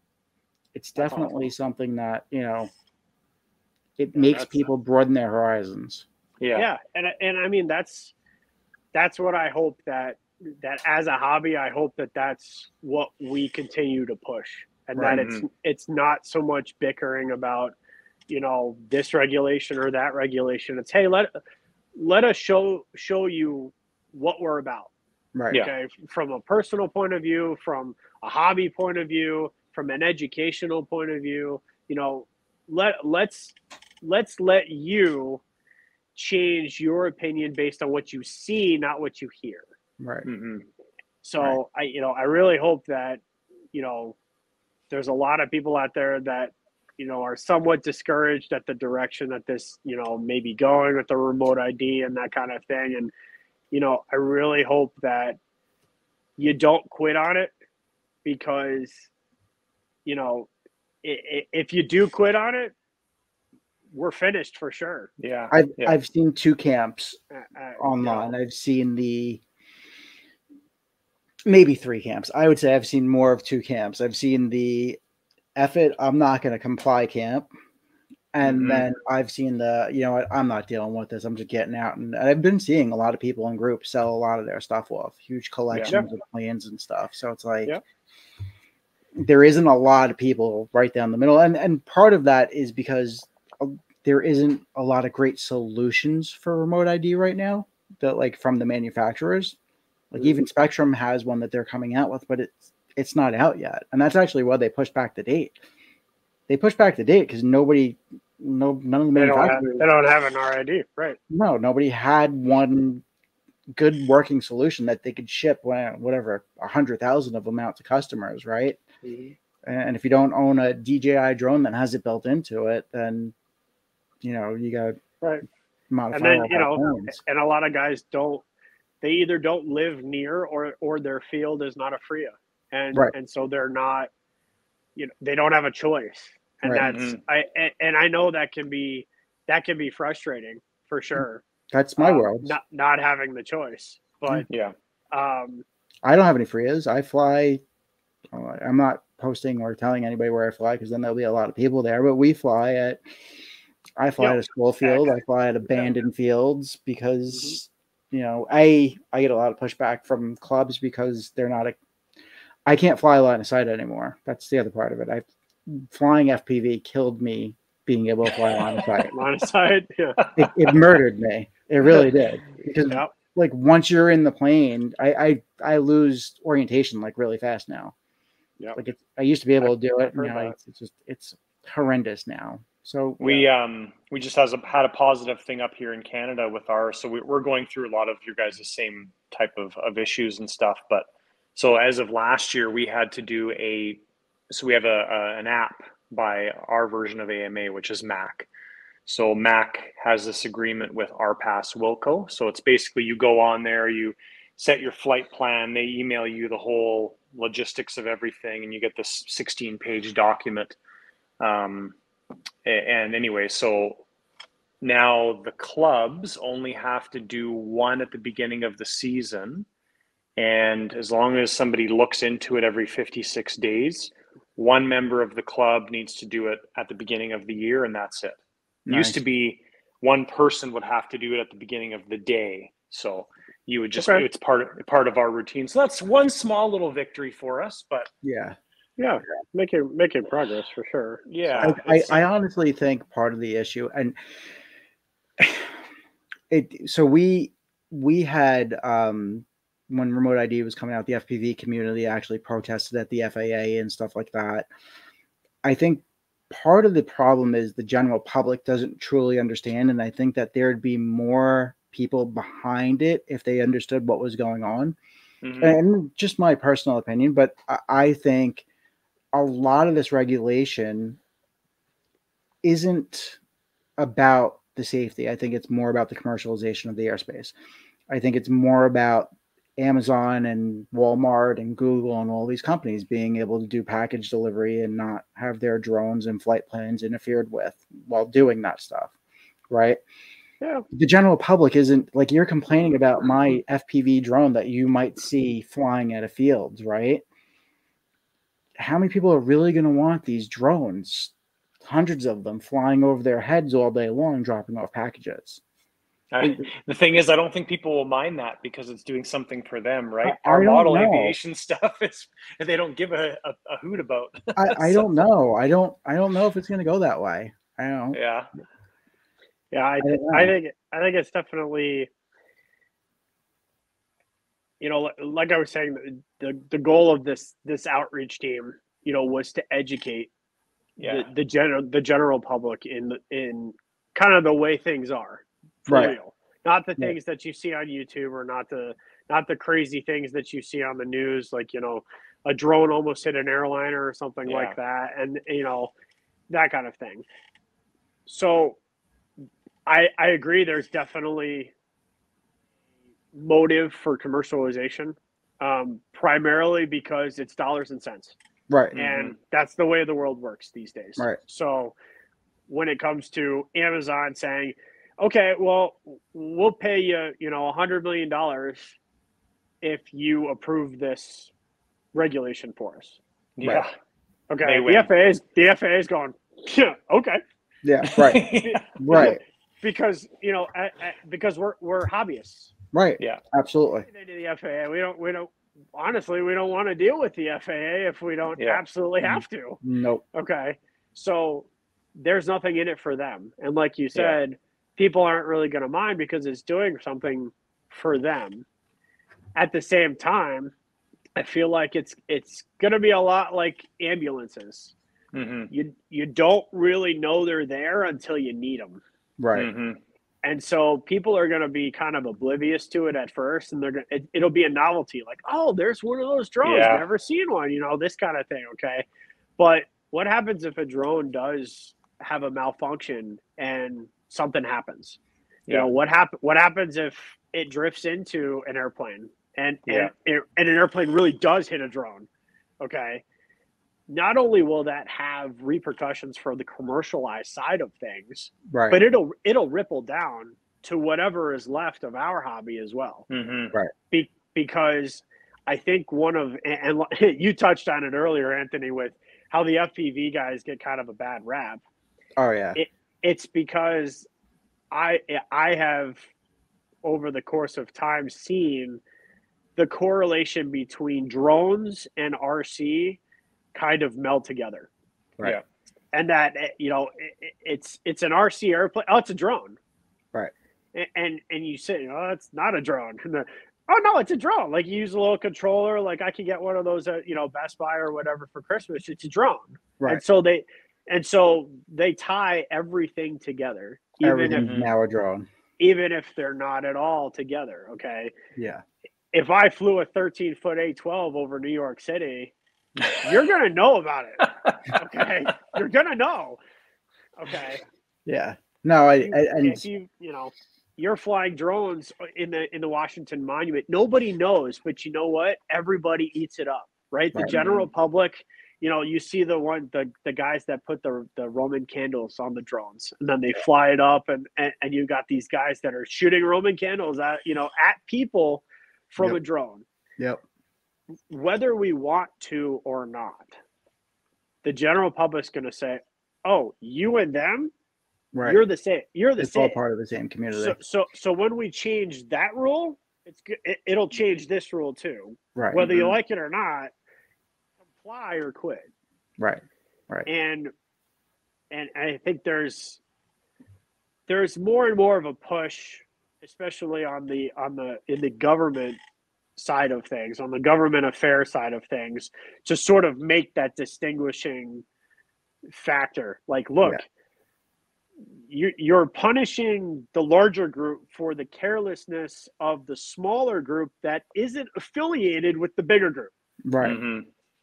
it's That's definitely awesome. something that you know it Yeah, makes that's- people broaden their horizons yeah. yeah and and i mean that's that's what i hope that that as a hobby i hope that that's what we continue to push and Right. that it's mm-hmm. it's not so much bickering about you know this regulation or that regulation. It's hey let let us show show you what we're about. Right. Yeah. okay from a personal point of view from a hobby point of view from an educational point of view you know let let's let's let you change your opinion based on what you see not what you hear right Mhm. so Right. i you know i really hope that you know there's a lot of people out there that you know are somewhat discouraged at the direction that this you know may be going with the remote id and that kind of thing and you know i really hope that you don't quit on it because you know i- i- if you do quit on it we're finished for sure Yeah. i've yeah. i've seen two camps Uh, uh, online know, i've seen the maybe three camps i would say i've seen more of two camps i've seen the F it, I'm not going to comply camp. And Mhm. then I've seen the, you know I'm not dealing with this. I'm just getting out. And I've been seeing a lot of people in groups sell a lot of their stuff off, huge collections of planes and stuff. So it's like, Yeah. there isn't a lot of people right down the middle. And, and part of that is because uh, there isn't a lot of great solutions for remote ID right now that like from the manufacturers. Like even Spektrum has one that they're coming out with, but it's it's not out yet. And that's actually why they pushed back the date. They pushed back the date because nobody no none of the They don't have they don't have an RID, right? No, nobody had one good working solution that they could ship when whatever a hundred thousand of them out to customers, right? Mm-hmm. And if you don't own a DJI drone that has it built into it, then you know you got Right. modify And then, you know, plans. And a lot of guys don't. They either don't live near or or their field is not a FRIA, and Right. and so they're not. You know, they don't have a choice, and Right. that's I and, and I know that can be that can be frustrating for sure. That's my um, world. Not not having the choice, but Yeah. um, I don't have any frees. I fly. uh, I'm not posting or telling anybody where I fly because then there'll be a lot of people there. But we fly at. I fly Yeah, at a school field. I fly at abandoned fields because, you know, a I get a lot of pushback from clubs because they're not a. I can't fly a line of sight anymore. That's the other part of it. I flying FPV killed me being able to fly line of sight. line of sight, yeah, It, it murdered me. It really did because yeah, like once you're in the plane, I I, I lose orientation like really fast now. yeah. Like it's, I used to be able to do it. You know, it's just it's horrendous now. So We um we just has a, had a positive thing up here in Canada with our so we, we're going through a lot of your guys' the same type of, of issues and stuff. But so as of last year, we had to do a so we have a, a an app by our version of AMA, which is MAAC. So MAAC has this agreement with RPAS Wilco. So it's basically you go on there, you set your flight plan, they email you the whole logistics of everything, and you get this 16 page document. Um, and anyway, so now the clubs only have to do one at the beginning of the season. And as long as somebody looks into it every 56 days, one member of the club needs to do it at the beginning of the year, and that's it. It Used to be one person would have to do it at the beginning of the day. So you would just, Okay. it's part of, part of our routine. So that's one small little victory for us. But yeah, yeah, making making progress for sure. yeah, I, I, I honestly think part of the issue and it so we we had um when remote ID was coming out, the FPV community actually protested at the FAA and stuff like that. I think part of the problem is the general public doesn't truly understand, and I think that there'd be more people behind it if they understood what was going on Mhm. and just my personal opinion, but I, I think a lot of this regulation isn't about the safety. I think it's more about the commercialization of the airspace. I think it's more about Amazon and Walmart and Google and all these companies being able to do package delivery and not have their drones and flight plans interfered with while doing that stuff. Right Yeah, the general public isn't like you're complaining about my FPV drone that you might see flying at a field, right? How many people are really going to want these drones? Hundreds of them flying over their heads all day long, dropping off packages. I, the thing is, I don't think people will mind that because it's doing something for them, right? I- I Our model know. aviation stuff is they don't give a, a, a hoot about. I, I don't know. I don't. I don't know if it's going to go that way. I don't. Yeah, yeah. I I. I think I think it's definitely you know like I was saying the, the goal of this this outreach team you know was to educate yeah, the, the general the general public in in kind of the way things are for Right. real not the Yeah. things that you see on YouTube or not the not the crazy things that you see on the news like you know a drone almost hit an airliner or something Yeah. like that and you know that kind of thing so I I agree there's definitely motive for commercialization um, primarily because it's dollars and cents Right. and that's the way the world works these days. Right. So when it comes to Amazon saying, "Okay, well, we'll pay you, you know, a hundred million dollars if you approve this regulation for us," yeah, okay, the win. FAA is the FAA is going, yeah, okay, Yeah. Right. right. because you know, I, I, because we're we're hobbyists. Right. Yeah. Absolutely. They do the FAA. We don't. We don't. Honestly, we don't want to deal with the FAA if we don't Yeah. absolutely have to. Nope. Okay. So there's nothing in it for them. And like you Yeah. said, people aren't really going to mind because it's doing something for them. At the same time, I feel like it's it's going to be a lot like ambulances. hmm you you don't really know they're there until you need them. Right. hmm And so people are going to be kind of oblivious to it at first, and they're going it, it'll be a novelty, like, oh, there's one of those drones, Yeah. never seen one, you know, this kind of thing. Okay, but what happens if a drone does have a malfunction and something happens? You Yeah. know what happen? What happens if it drifts into an airplane and Yeah. and, and an airplane really does hit a drone? Okay, not only will that have repercussions for the commercialized side of things, Right. but it'll it'll ripple down to whatever is left of our hobby as well. hmm Be, because I think one of and, and you touched on it earlier, Anthony, with how the FPV guys get kind of a bad rap. oh yeah. It's because I I have over the course of time seen the correlation between drones and RC kind of meld together. Right. Yeah. And that eh, you know it, it- it's it's an RC airplane. Oh, it's a drone. Right. A- And and you say, oh, it's not a drone. And the, oh no, it's a drone. Like you use a little controller. Like I can get one of those at you know Best Buy or whatever for Christmas. It's a drone. Right. And so they and so they tie everything together, even Everything if if- now a drone. even if they're not at all together. Okay. Yeah. If I flew a 13 foot A12 over New York City, you're gonna know about it. Okay. you're gonna know. Okay. Yeah. No, I, You- I and if you you know you're flying drones in the in the Washington Monument. Nobody knows, but you know what? Everybody eats it up, right? The Right. general public, you know, you see the one the the guys that put the the Roman candles on the drones, and then they fly it up, and and, and you got these guys that are shooting Roman candles at you know at people from Yep. a drone, yep. Whether we want to or not. The general public's going to say, "Oh, you and them, Right. you're the same. You're the it's all same." part of the same community. So, so, so when we change that rule, it's good. It, it'll change this rule too. right. Whether you Mhm. like it or not, comply or quit. Right? Right. And and I think there's there's more and more of a push, especially on the on the in the government side of things, on the government affairs side of things, to sort of make that distinguishing factor. Like, look, you, you're punishing the larger group for the carelessness of the smaller group that isn't affiliated with the bigger group. Right. hmm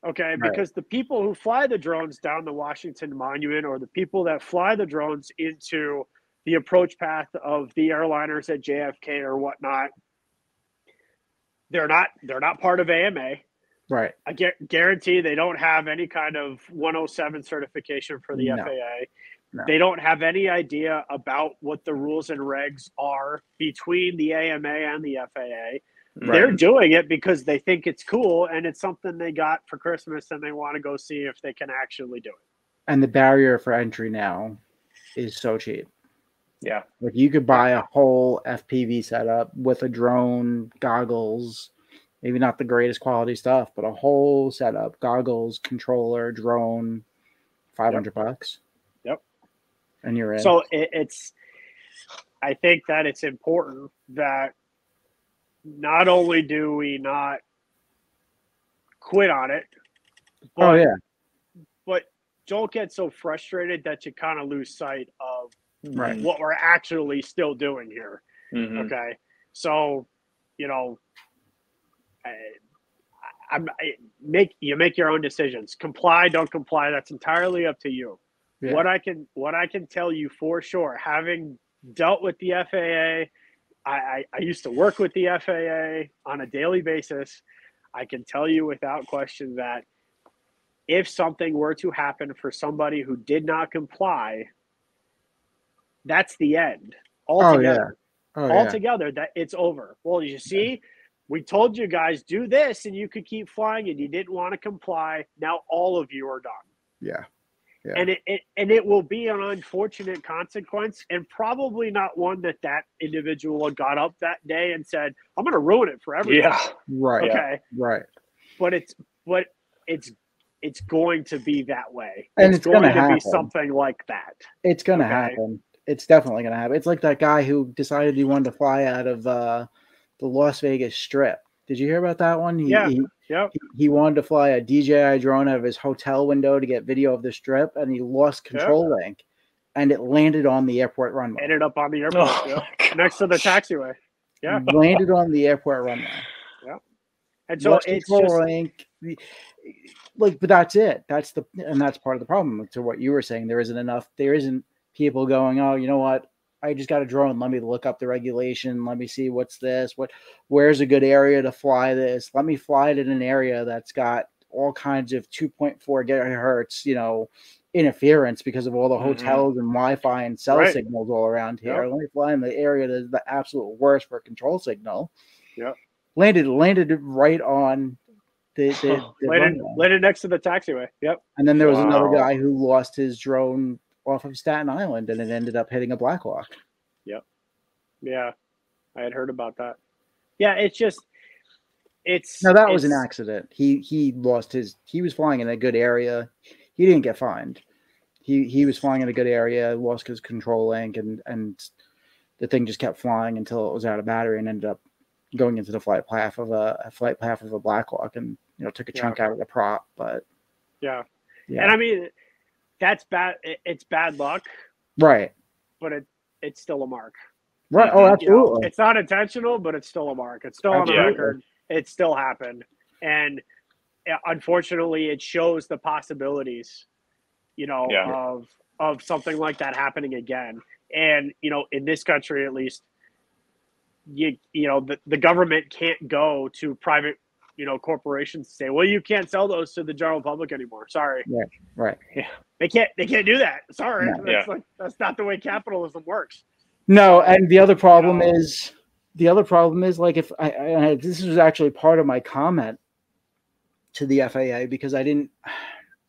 Okay, Right. because the people who fly the drones down the Washington Monument or the people that fly the drones into the approach path of the airliners at JFK or whatnot, they're not they're not part of AMA. Right. I gu- guarantee they don't have any kind of 107 certification for the No. FAA. No. They don't have any idea about what the rules and regs are between the AMA and the FAA. They're doing it because they think it's cool and it's something they got for Christmas and they want to go see if they can actually do it. And the barrier for entry now is so cheap. Yeah. Like you could buy a whole FPV setup with a drone, goggles, maybe not the greatest quality stuff, but a whole setup, goggles, controller, drone, five hundred bucks. Yep. And you're in. So it, it's, I think that it's important that not only do we not quit on it, oh, but, oh yeah, but don't get so frustrated that you kind of lose sight of Right. what we're actually still doing here. Mhm. Okay, so you know, I, I'm I, make you make your own decisions. Comply, don't comply. That's entirely up to you. Yeah. What I can what I can tell you for sure, having dealt with the FAA, I, I, I used to work with the FAA on a daily basis. I can tell you without question that if something were to happen for somebody who did not comply, that's the end Oh altogether yeah. Oh yeah. that it's over. Well, you see, we told you guys do this and you could keep flying and you didn't want to comply. Now all of you are done. Yeah. Yeah. And it, it and it will be an unfortunate consequence and probably not one that that individual got up that day and said, "I'm going to ruin it for everyone." Yeah. Right. Okay. Right. But it's but it's it's going to be that way. And it's going gonna to happen. be something like that. It's gonna Okay. happen. It's definitely gonna happen. It's like that guy who decided he wanted to fly out of uh, the Las Vegas Strip, Did you hear about that one? He, Yeah. He, Yep. he, he wanted to fly a DJI drone out of his hotel window to get video of the strip, and he lost control link, and it landed on the airport runway. Ended up on the airport, Oh, yeah, next to the taxiway. Yeah. landed on the airport runway. Yeah. And so lost it's control just link. Like, but that's it. That's the and that's part of the problem. To what you were saying, there isn't enough. There isn't people going. Oh, you know what? I just got a drone. Let me look up the regulation. Let me see what's this. What? Where's a good area to fly this? Let me fly it in an area that's got all kinds of 2.4 gigahertz. You know, interference because of all the Mhm. hotels and Wi-Fi and cell Right. signals all around here. Yep. Let me fly in the area that's the absolute worst for control signal. Yep. Landed landed right on the, the, the landed, landed next to the taxiway. Yep. And then there was another guy who lost his drone off of Staten Island and it ended up hitting a Blackhawk. Yep. Yeah. I had heard about that. Yeah, it's just it's No, that was an accident. He he lost his he was flying in a good area. He didn't get fined. He he was flying in a good area, lost his control link and and the thing just kept flying until it was out of battery and ended up going into the flight path of a, a flight path of a Blackhawk and you know took a Yeah. chunk out of the prop. But Yeah. yeah, And I mean that's bad it's bad luck, right, but it it's still a mark. right. Oh, You know, absolutely. it's not intentional, but it's still a mark. It's still on the record. It still happened. And uh, unfortunately it shows the possibilities, you know, Yeah. of of something like that happening again. And, you know, in this country at least, you you know, the, the government can't go to private, you know, corporations and say, well, you can't sell those to the general public anymore. Sorry. Right. Yeah. They can't they can't do that. Sorry. No. That's Yeah. like that's not the way capitalism works. No, and the other problem No. is the other problem is like if I, I this was actually part of my comment to the FAA because I didn't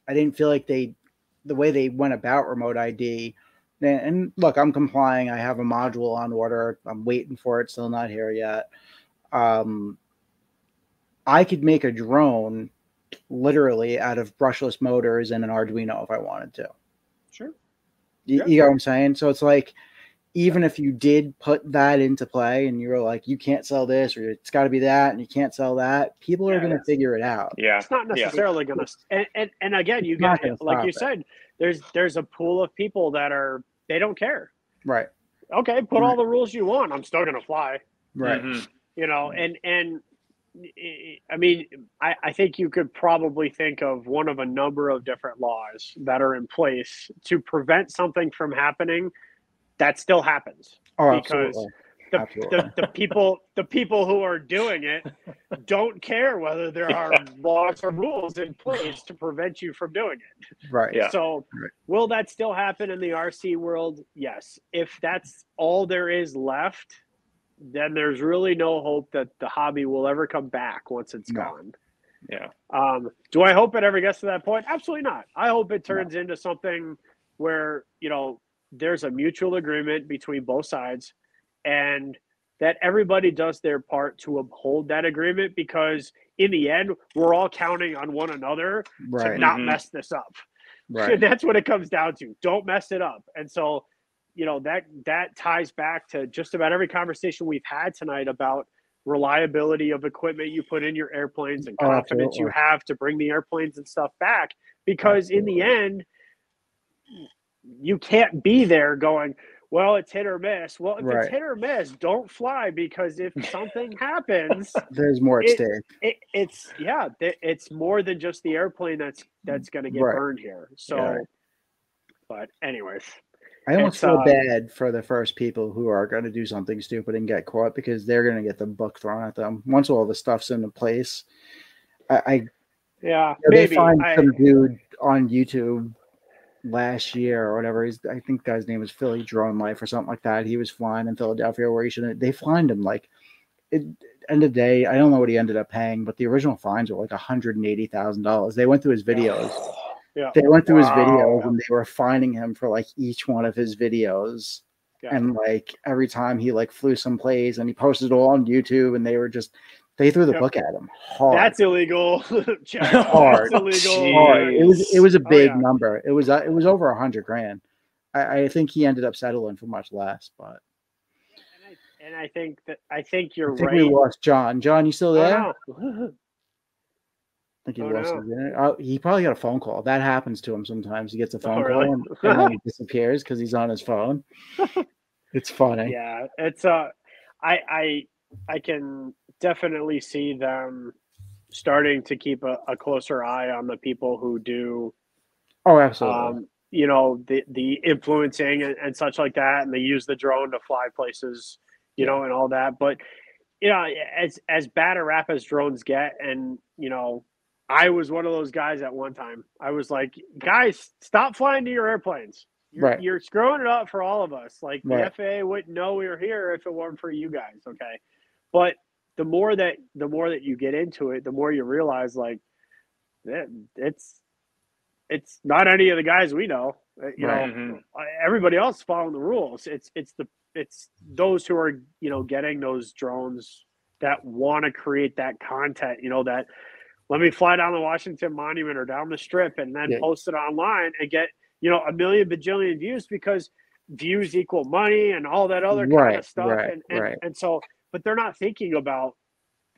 I didn't feel like they the way they went about remote ID and, and look I'm complying I have a module on order I'm waiting for it still not here yet um I could make a drone literally out of brushless motors and an Arduino if I wanted to Sure. you, Yeah. you know what I'm saying? So it's like, even if you did put that into play and you were like, you can't sell this or it's got to be that and you can't sell that, people are going to figure it out. Yeah. it's not Yeah. necessarily going to and, and and again you It's not get like you stop said there's there's a pool of people that are they don't care Right. okay put all the rules you want i'm still going to fly Right. Mhm. you know and and i mean I, I think you could probably think of one of a number of different laws that are in place to prevent something from happening that still happens Oh, Because absolutely. the, Absolutely. the, the people the people who are doing it don't care whether there are laws or rules in place to prevent you from doing it Right. Yeah. so Right. will that still happen in the rc world yes if that's all there is left then there's really no hope that the hobby will ever come back once it's No. gone Yeah. um, do I hope it ever gets to that point? Absolutely not. I hope it turns into something where you know there's a mutual agreement between both sides, and that everybody does their part to uphold that agreement. Because in the end, we're all counting on one another to Right. not Mhm. mess this up. Right. And that's what it comes down to. Don't mess it up. And so, you know, that that ties back to just about every conversation we've had tonight about reliability of equipment you put in your airplanes and Oh, confidence you have to bring the airplanes and stuff back. Because in the end, you can't be there going, well, it's hit or miss. Well, if Right. it's hit or miss, don't fly because if something happens, There's more at It- stake. it, it's yeah, it's more than just the airplane that's that's going to get Right. burned here. So, but anyways, I almost feel uh, bad for the first people who are going to do something stupid and get caught because they're going to get the book thrown at them once all the stuff's into place. I, I yeah, Yeah, they maybe find I, some dude on YouTube last year or whatever. He's I think guy's name was Philly Drone Life or something like that. He was flying in Philadelphia where he shouldn't. They fined him like it, end of the day. I don't know what he ended up paying, but the original fines were like hundred and eighty thousand dollars. They went through his videos. Yeah, They went through his Wow. videos and they were finding him for like each one of his videos. yeah. And like every time he like flew some plays and he posted it all on YouTube and they were just they threw the Yep. book at him hard. that's illegal. Hard. That's illegal. hard. It was it was a Oh, big yeah. number. It was uh, it was over a hundred grand. I, I think he ended up settling for much less, but and I think that I think you're I think right. we lost John. John, you still there? Oh, no. I think he Oh, lost no. his internet. Oh, he probably got a phone call. That happens to him sometimes. He gets a phone Oh, really? call and, and then he disappears because he's on his phone. It's funny. yeah, it's uh, I I I can definitely see them starting to keep a, a closer eye on the people who do Oh, absolutely. um, you know the the influencing and, and such like that and they use the drone to fly places you know and all that but you know as as bad a rap as drones get and you know i was one of those guys at one time i was like guys stop flying to your airplanes you're, Right. you're screwing it up for all of us like Right. the faa wouldn't know we were here if it weren't for you guys okay but the more that the more that you get into it the more you realize like it, it's it's not any of the guys we know. Uh, You Right. know, Mhm. uh, everybody else following the rules. It's it's the it's those who are you know getting those drones that want to create that content. You know that let me fly down the Washington Monument or down the Strip and then Yeah. post it online and get you know a million bajillion views because views equal money and all that other kind Right, of stuff. right, and, and, right. and so, but they're not thinking about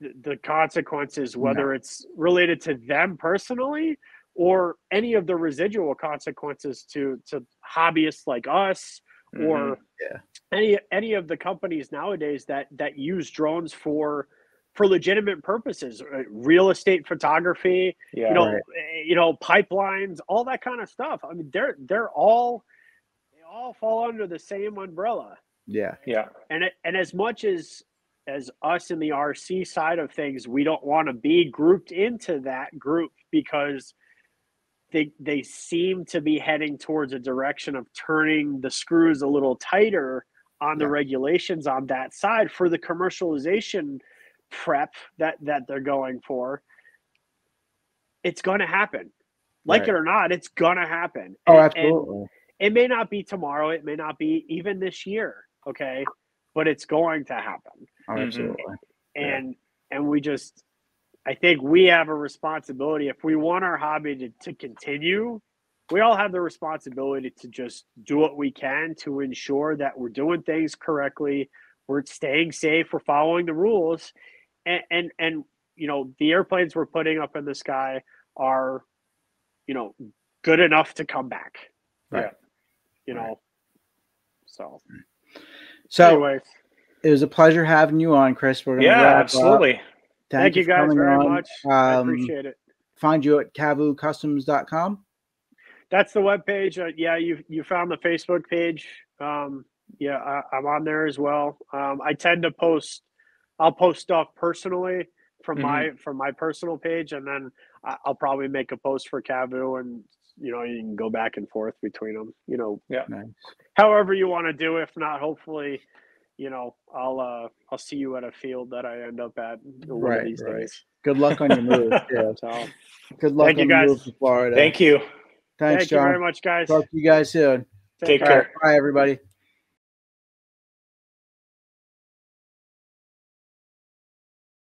the, the consequences, whether it's related to them personally or any of the residual consequences to to hobbyists like us or Mhm. Yeah. any any of the companies nowadays that that use drones for for legitimate purposes uh, real estate photography yeah. you know Right. eh, you know pipelines all that kind of stuff i mean they're they're all they all fall under the same umbrella yeah. yeah. and it, and as much as as us in the RC side of things, we don't want to be grouped into that group because they they seem to be heading towards a direction of turning the screws a little tighter on the regulations on that side for the commercialization prep that that they're going for. It's going to happen. Like Right. it or not, it's going to happen. Oh, And- and absolutely. it may not be tomorrow it may not be even this year okay but it's going to happen Oh, Mhm. absolutely. Yeah. and and we just i think we have a responsibility if we want our hobby to, to continue we all have the responsibility to just do what we can to ensure that we're doing things correctly we're staying safe we're following the rules and and, and you know the airplanes we're putting up in the sky are you know good enough to come back Right. you Right. know so So anyways it was a pleasure having you on, Chris. We're gonna Yeah, up. absolutely. thank, you for guys very on. much i Um, appreciate it Find you at cavucustoms.com. that's the web page uh, yeah you you found the facebook page um yeah I, i'm on there as well um i tend to post i'll post stuff personally from Mhm. my from my personal page and then I- i'll probably make a post for cavu and you know you can go back and forth between them you know Nice. however you want to do if not hopefully you know i'll uh i'll see you at a field that i end up at one Right, of these right. days Good luck on your move. yeah. so Good luck Thank you, on your move to Florida. Thank you. Thanks, thank you very much guys Talk to you guys soon. Take All right, care. bye, everybody.